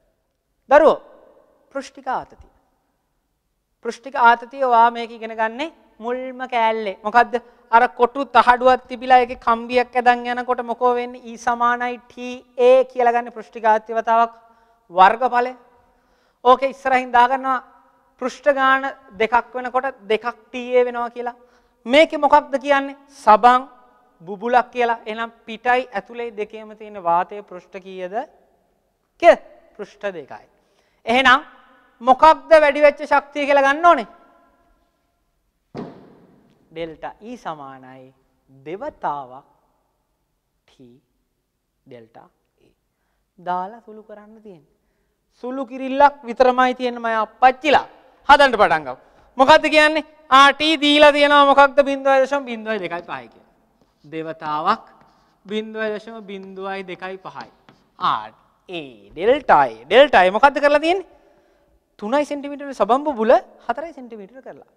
දරුවෝ පෘෂ්ඨික ආතතිය පෘෂ්ඨික ආතතිය ඔයා මේක ඉගෙන ගන්නේ මුල්ම කෑල්ලේ මොකද්ද අර කොටු තහඩුවක් තිබිලා ඒකේ කම්බියක් ඇදන් යනකොට මොකෝ වෙන්නේ E සමානයි TA කියලා ගන්න පෘෂ්ඨික ආතතිය වතාවක් වර්ගඵලය ඕකේ ඉස්සරහින් දාගන්නවා පෘෂ්ඨ ගාන දෙකක් වෙනකොට දෙකක් TA වෙනවා කියලා. මේකේ මොකක්ද කියන්නේ? සබන් බුබුලක් කියලා. එහෙනම් පිටයි ඇතුලේ දෙකේම තියෙන වාතයේ පෘෂ්ඨ කීයද? කිය පෘෂ්ඨ දෙකයි. එහෙනම් මොකක්ද වැඩි වෙච්ච ශක්තිය කියලා ගන්න ඕනේ? ඩෙල්ටා E සමානයි දෙවතාවක් T ඩෙල්ටා A. දාලා සුළු කරන්න තියෙන්නේ. සුළු කිරිල්ලක් විතරමයි තියෙන මම අපච්චිලා. හදන්න පටන් ගමු. මොකද්ද කියන්නේ? ආ t දීලා තියෙනවා මොකක්ද 0.02 5යි කියලා. දේවතාවක් 0.02යි. ආ ඒ ඩෙල්ටා ඒ ඩෙල්ටා ඒ මොකද්ද කරලා තියෙන්නේ? 3 සෙන්ටිමීටර සබම්බු බුල 4 සෙන්ටිමීටර කරලා.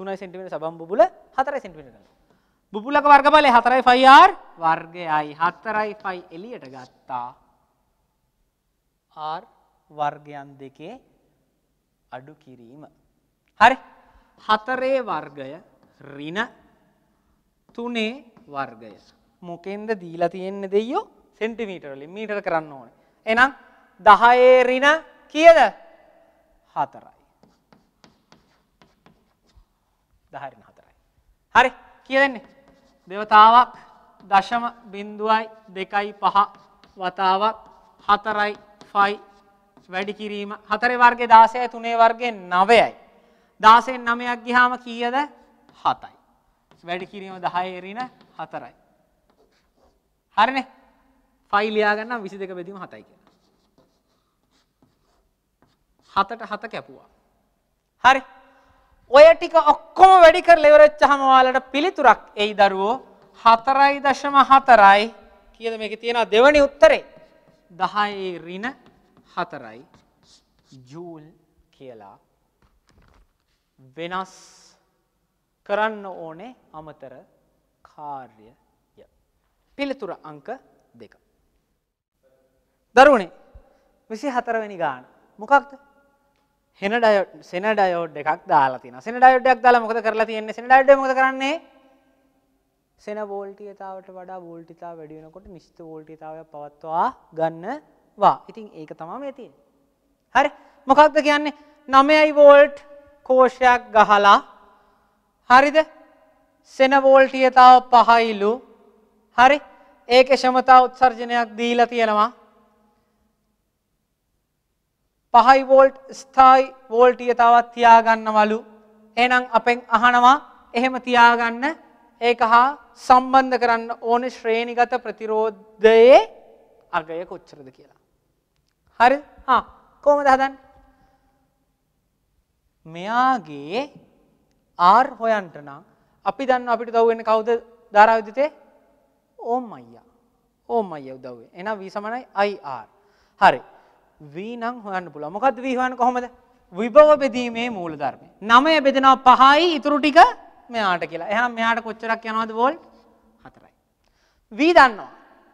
3 සෙන්ටිමීටර සබම්බු බුල 4 සෙන්ටිමීටර කරලා. බුබුලක වර්ගඵලය 4යි 5r වර්ගයයි 4යි 5 එළියට ගත්තා. r වර්ගයන් දෙකේ අඩු කිරීම. හරි හතරේ වර්ගය රින තුනේ වර්ගය. මොකෙන්ද දීලා තියෙන්න දෙයෝ සෙන්ටිමීටරලින් මීටර කරන්න ඕනේ. එනම් දහයේ රින කියද හතරයි. දහරින හතරයි. හරි කියදන්නේ දෙවතාවක් දශම බින්දුවයි දෙකයි පහ වතාවක් හතරයි ෆයි වැඩි කිරීම හතර වර්ග දාසය තුනේ වර්ගය නවයයි. දාසයෙන් නමයක් ගිහාම කීයද හතයි. වැඩි කිරීම දහයරින හතරයි. හරිනේ ෆයිලියාගන්න විසි දෙක බෙදීම හතයි කිය. හතට හත කැපුවා. හරි. ඔය ටික ඔක්කොම වැඩි කරලා ඉවරච්චාම ඔයාලට පිළිතුරක් එයි දරුවෝ. 4.4යි කීයද මේකේ තියෙනවා? දෙවැනි උත්තරේ. 10 ඍණ 4යි ජූල් කියලා වෙනස් කරන්න ඕනේ අමතර කාර්යය. පිළිතුර අංක දෙක. දරුවනේ විසි හතරවෙනි ගාන. මොකක්ද හෙන ඩයෝඩ් සෙන ඩයෝඩ් එකක් දාලා තියෙනවා. සෙන ඩයෝඩ්යක් දාලා මොකද කරලා තියෙන්නේ? සෙන ඩයෝඩ් එක මොකද කරන්නේ? සෙන වෝල්ටියතාවට වඩා වෝල්ටිතාව වැඩි වෙනකොට නිශ්චිත වෝල්ටියතාවයක් පවත්වා ගන්නවා. ඉතින් ඒක තමයි මේ තියෙන්නේ. හරි. මොකක්ද කියන්නේ? 9යි වෝල්ට් කෝෂයක් ගහලා හරිද? සෙන වෝල්ටියතාව පහයිලු. හරි. ඒකේ ක්ෂමතා උත්සර්ජනයක් දීලා තියෙනවා. පහයි වෝල්ට් ස්ථායි වෝල්ටියතාවක් තියාගන්නවලු. එහෙනම් අපෙන් අහනවා එහෙම තියාගන්න. ඒක හා සම්බන්ධ කරන්න ඕන ශ්‍රේණිගත ප්‍රතිරෝධයේ අගය කොච්චරද කියලා. හරි? කොහොමද හදන්න. මෙයාගේ ආර් හොයන්ට නම් අපි දන්න අපිට දව්වෙන්න කවුද? ධාරාවිදිතේ ඕම් අයියා. ඕම් අයිය උදව්වේ එන වී සමනයි අයිර් හරි. වී නම් හොයන්න පුළුවන්. මොකද්ද වී හොයන්න කොහොමද? විභව බෙදීමේ මූල ධර්මය. නමය බෙදෙනවා පහයි ඉතුරු ටික මෙයාට කියලා. එහෙනම් මෙයාට කොච්චරක් යනවද වෝල්ට් 4යි වී දන්නවා.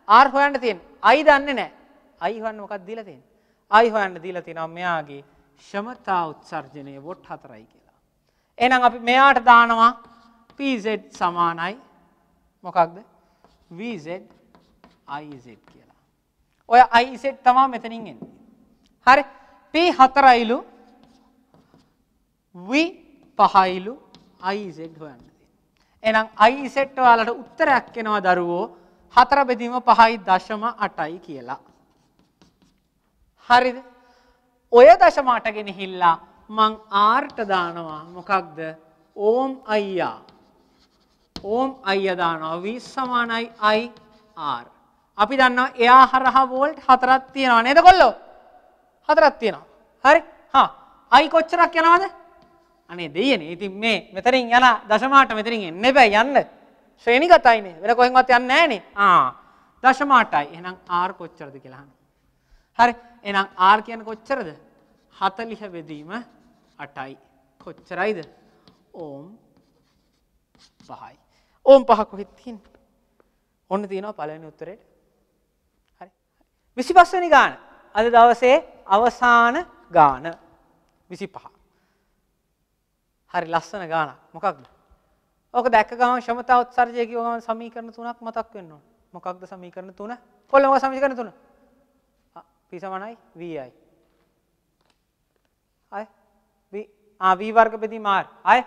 ආර් හොයන්න තියෙන අයි දන්නේ නැහැ. අයි හොයන්න මොකක්ද දීලා තියෙන්නේ? අයි හොයන්න දීලා තියෙනවා මෙයාගේ ක්ෂමතා උත්සර්ජනය වොට් 4යි කියලා. එහෙනම් අපි මෙයාට දානවා PZ සමානයි. මොකක්ද? VZ IZ කියලා. ඔය IZ තමා මෙතනින් එන්නේ. හරි P4යිලු V පහයිලු IZ හොයන්න එහෙනම් IZ වලට උත්තරයක් එනවා දරුවෝ 4 බෙදීම 5යි දශම 8යි කියලා. හරිද? ඔය දශම 8 ගෙනහිල්ලා මං R ට දානවා මොකක්ද? ඕම් අයියා. ඕම් අයියා දානවා V සමානයි IR. අපි දන්නවා එයා හරහා වෝල්ට් හතරක් තියෙනවා නේද කොල්ලෝ? හතරක් තියෙනවා. හරි? හා I කොච්චරක් යනවද? අනේ දෙයියනේ. ඉතින් මේ මෙතනින් යන දශමාට මෙතනින් එන්න එපා යන්න. ශ්‍රේණිගතයිනේ. වෙන කොහෙන්වත් යන්නේ නැහනේ. ආ දශමාටයි. එහෙනම් R කොච්චරද කියලා අහන්න. හරි. එහෙනම් R කියන්නේ කොච්චරද? 40 බෙදීම 8යි. කොච්චරයිද? ඕම් 5යි. ඕම් 5 කොහෙද තියෙන්නේ? ඔන්න තියෙනවා පළවෙනි උත්තරේට. හරි. 25 වෙනි ගාන. අද දවසේ අවසාන ගාන 25. හරි ලස්සන ගානක්. මොකක්ද? ඕක දැක්ක ගමන් ක්ෂමතා උත්සර්ජය කිව්ව ගමන් සමීකරණ තුනක් මතක් වෙන්න ඕන. මොකක්ද සමීකරණ තුන? කොල්ලම සමීකරණ තුන. p සමානයි vi. අය v ආ v වර්ග බෙදීම r. අය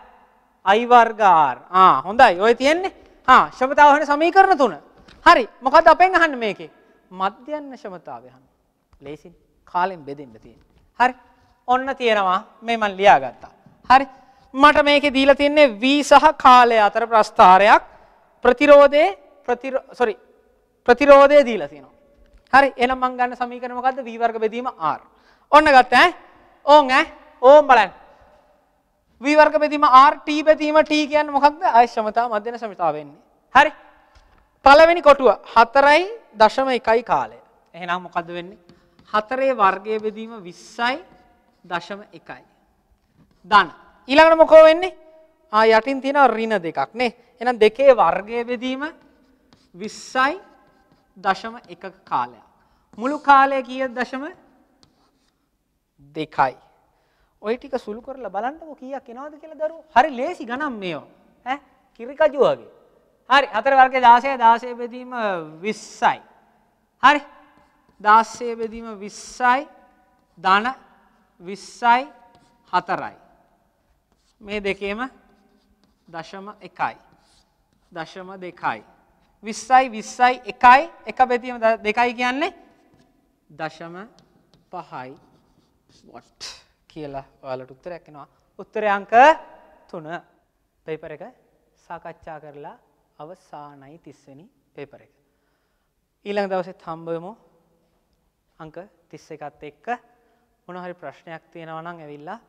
i වර්ග r. ආ හොඳයි. ඔය තියෙන්නේ. ආ ක්ෂමතාව හොයන සමීකරණ තුන. හරි. මොකද්ද අපෙන් අහන්නේ මේකේ? මධ්‍යන්න ක්ෂමතාවය අහන්න. ලේසින් කාලෙන් බෙදෙන්න තියෙන්නේ. හරි. ඔන්න තියෙනවා මේ මම ලියාගත්තා. හරි. මට මේකේ දීලා තියන්නේ v සහ කාලය අතර ප්‍රස්ථාරයක් ප්‍රතිරෝධයේ ප්‍රතිරෝ sorry ප්‍රතිරෝධය දීලා තියෙනවා. හරි. එහෙනම් මම ගන්න සමීකරණ මොකද්ද? v වර්ග බෙදීම r. ඔන්න ගත්තා ඈ. ඕන් ඈ. ඕම් බලන්න. v වර්ග බෙදීම r t බෙදීම t කියන්නේ මොකක්ද? ආය ක්ෂමතාව මධ්‍යන ක්ෂමතාව වෙන්නේ. හරි. පළවෙනි කොටුව 4.1යි කාලය. එහෙනම් මොකද්ද වෙන්නේ? 4 වර්ගය බෙදීම 20යි දශම 1යි. ධන. ඊළඟට මොකෝ වෙන්නේ? ආ යටින් තියෙනවා ඍණ දෙකක් නේ. එහෙනම් දෙකේ වර්ගය බෙදීම 20යි දශම 1ක කාලයක්. මුළු කාලය කීයද දශම 2යි. ඔය ටික සුළු කරලා බලන්නකො කීයක් එනවද කියලා දරුවෝ. හරි ලේසි ගණන් මේවා. ඈ කිරිකජු වගේ. හරි හතර වර්ගයේ 16 16 බෙදීම 20යි. හරි 16 බෙදීම 20යි ධන 20යි 4යි. මේ දෙකේම දශම 1යි. දශම 2යි. 20යි 20යි 1යි එක බෙදීම 2යි කියන්නේ දශම 5යි වොට් කියලා ඔයාලට උත්තරයක් එනවා. උත්තරය අංක 3 පේපර් එක සාකච්ඡා කරලා අවසානයි 30 වෙනි පේපර් එක. ඊළඟ දවසෙත් හම්බ වෙමු. අංක 31ත් එක්ක මොන හරි ප්‍රශ්නයක් තියෙනවා නම් ඇවිල්ලා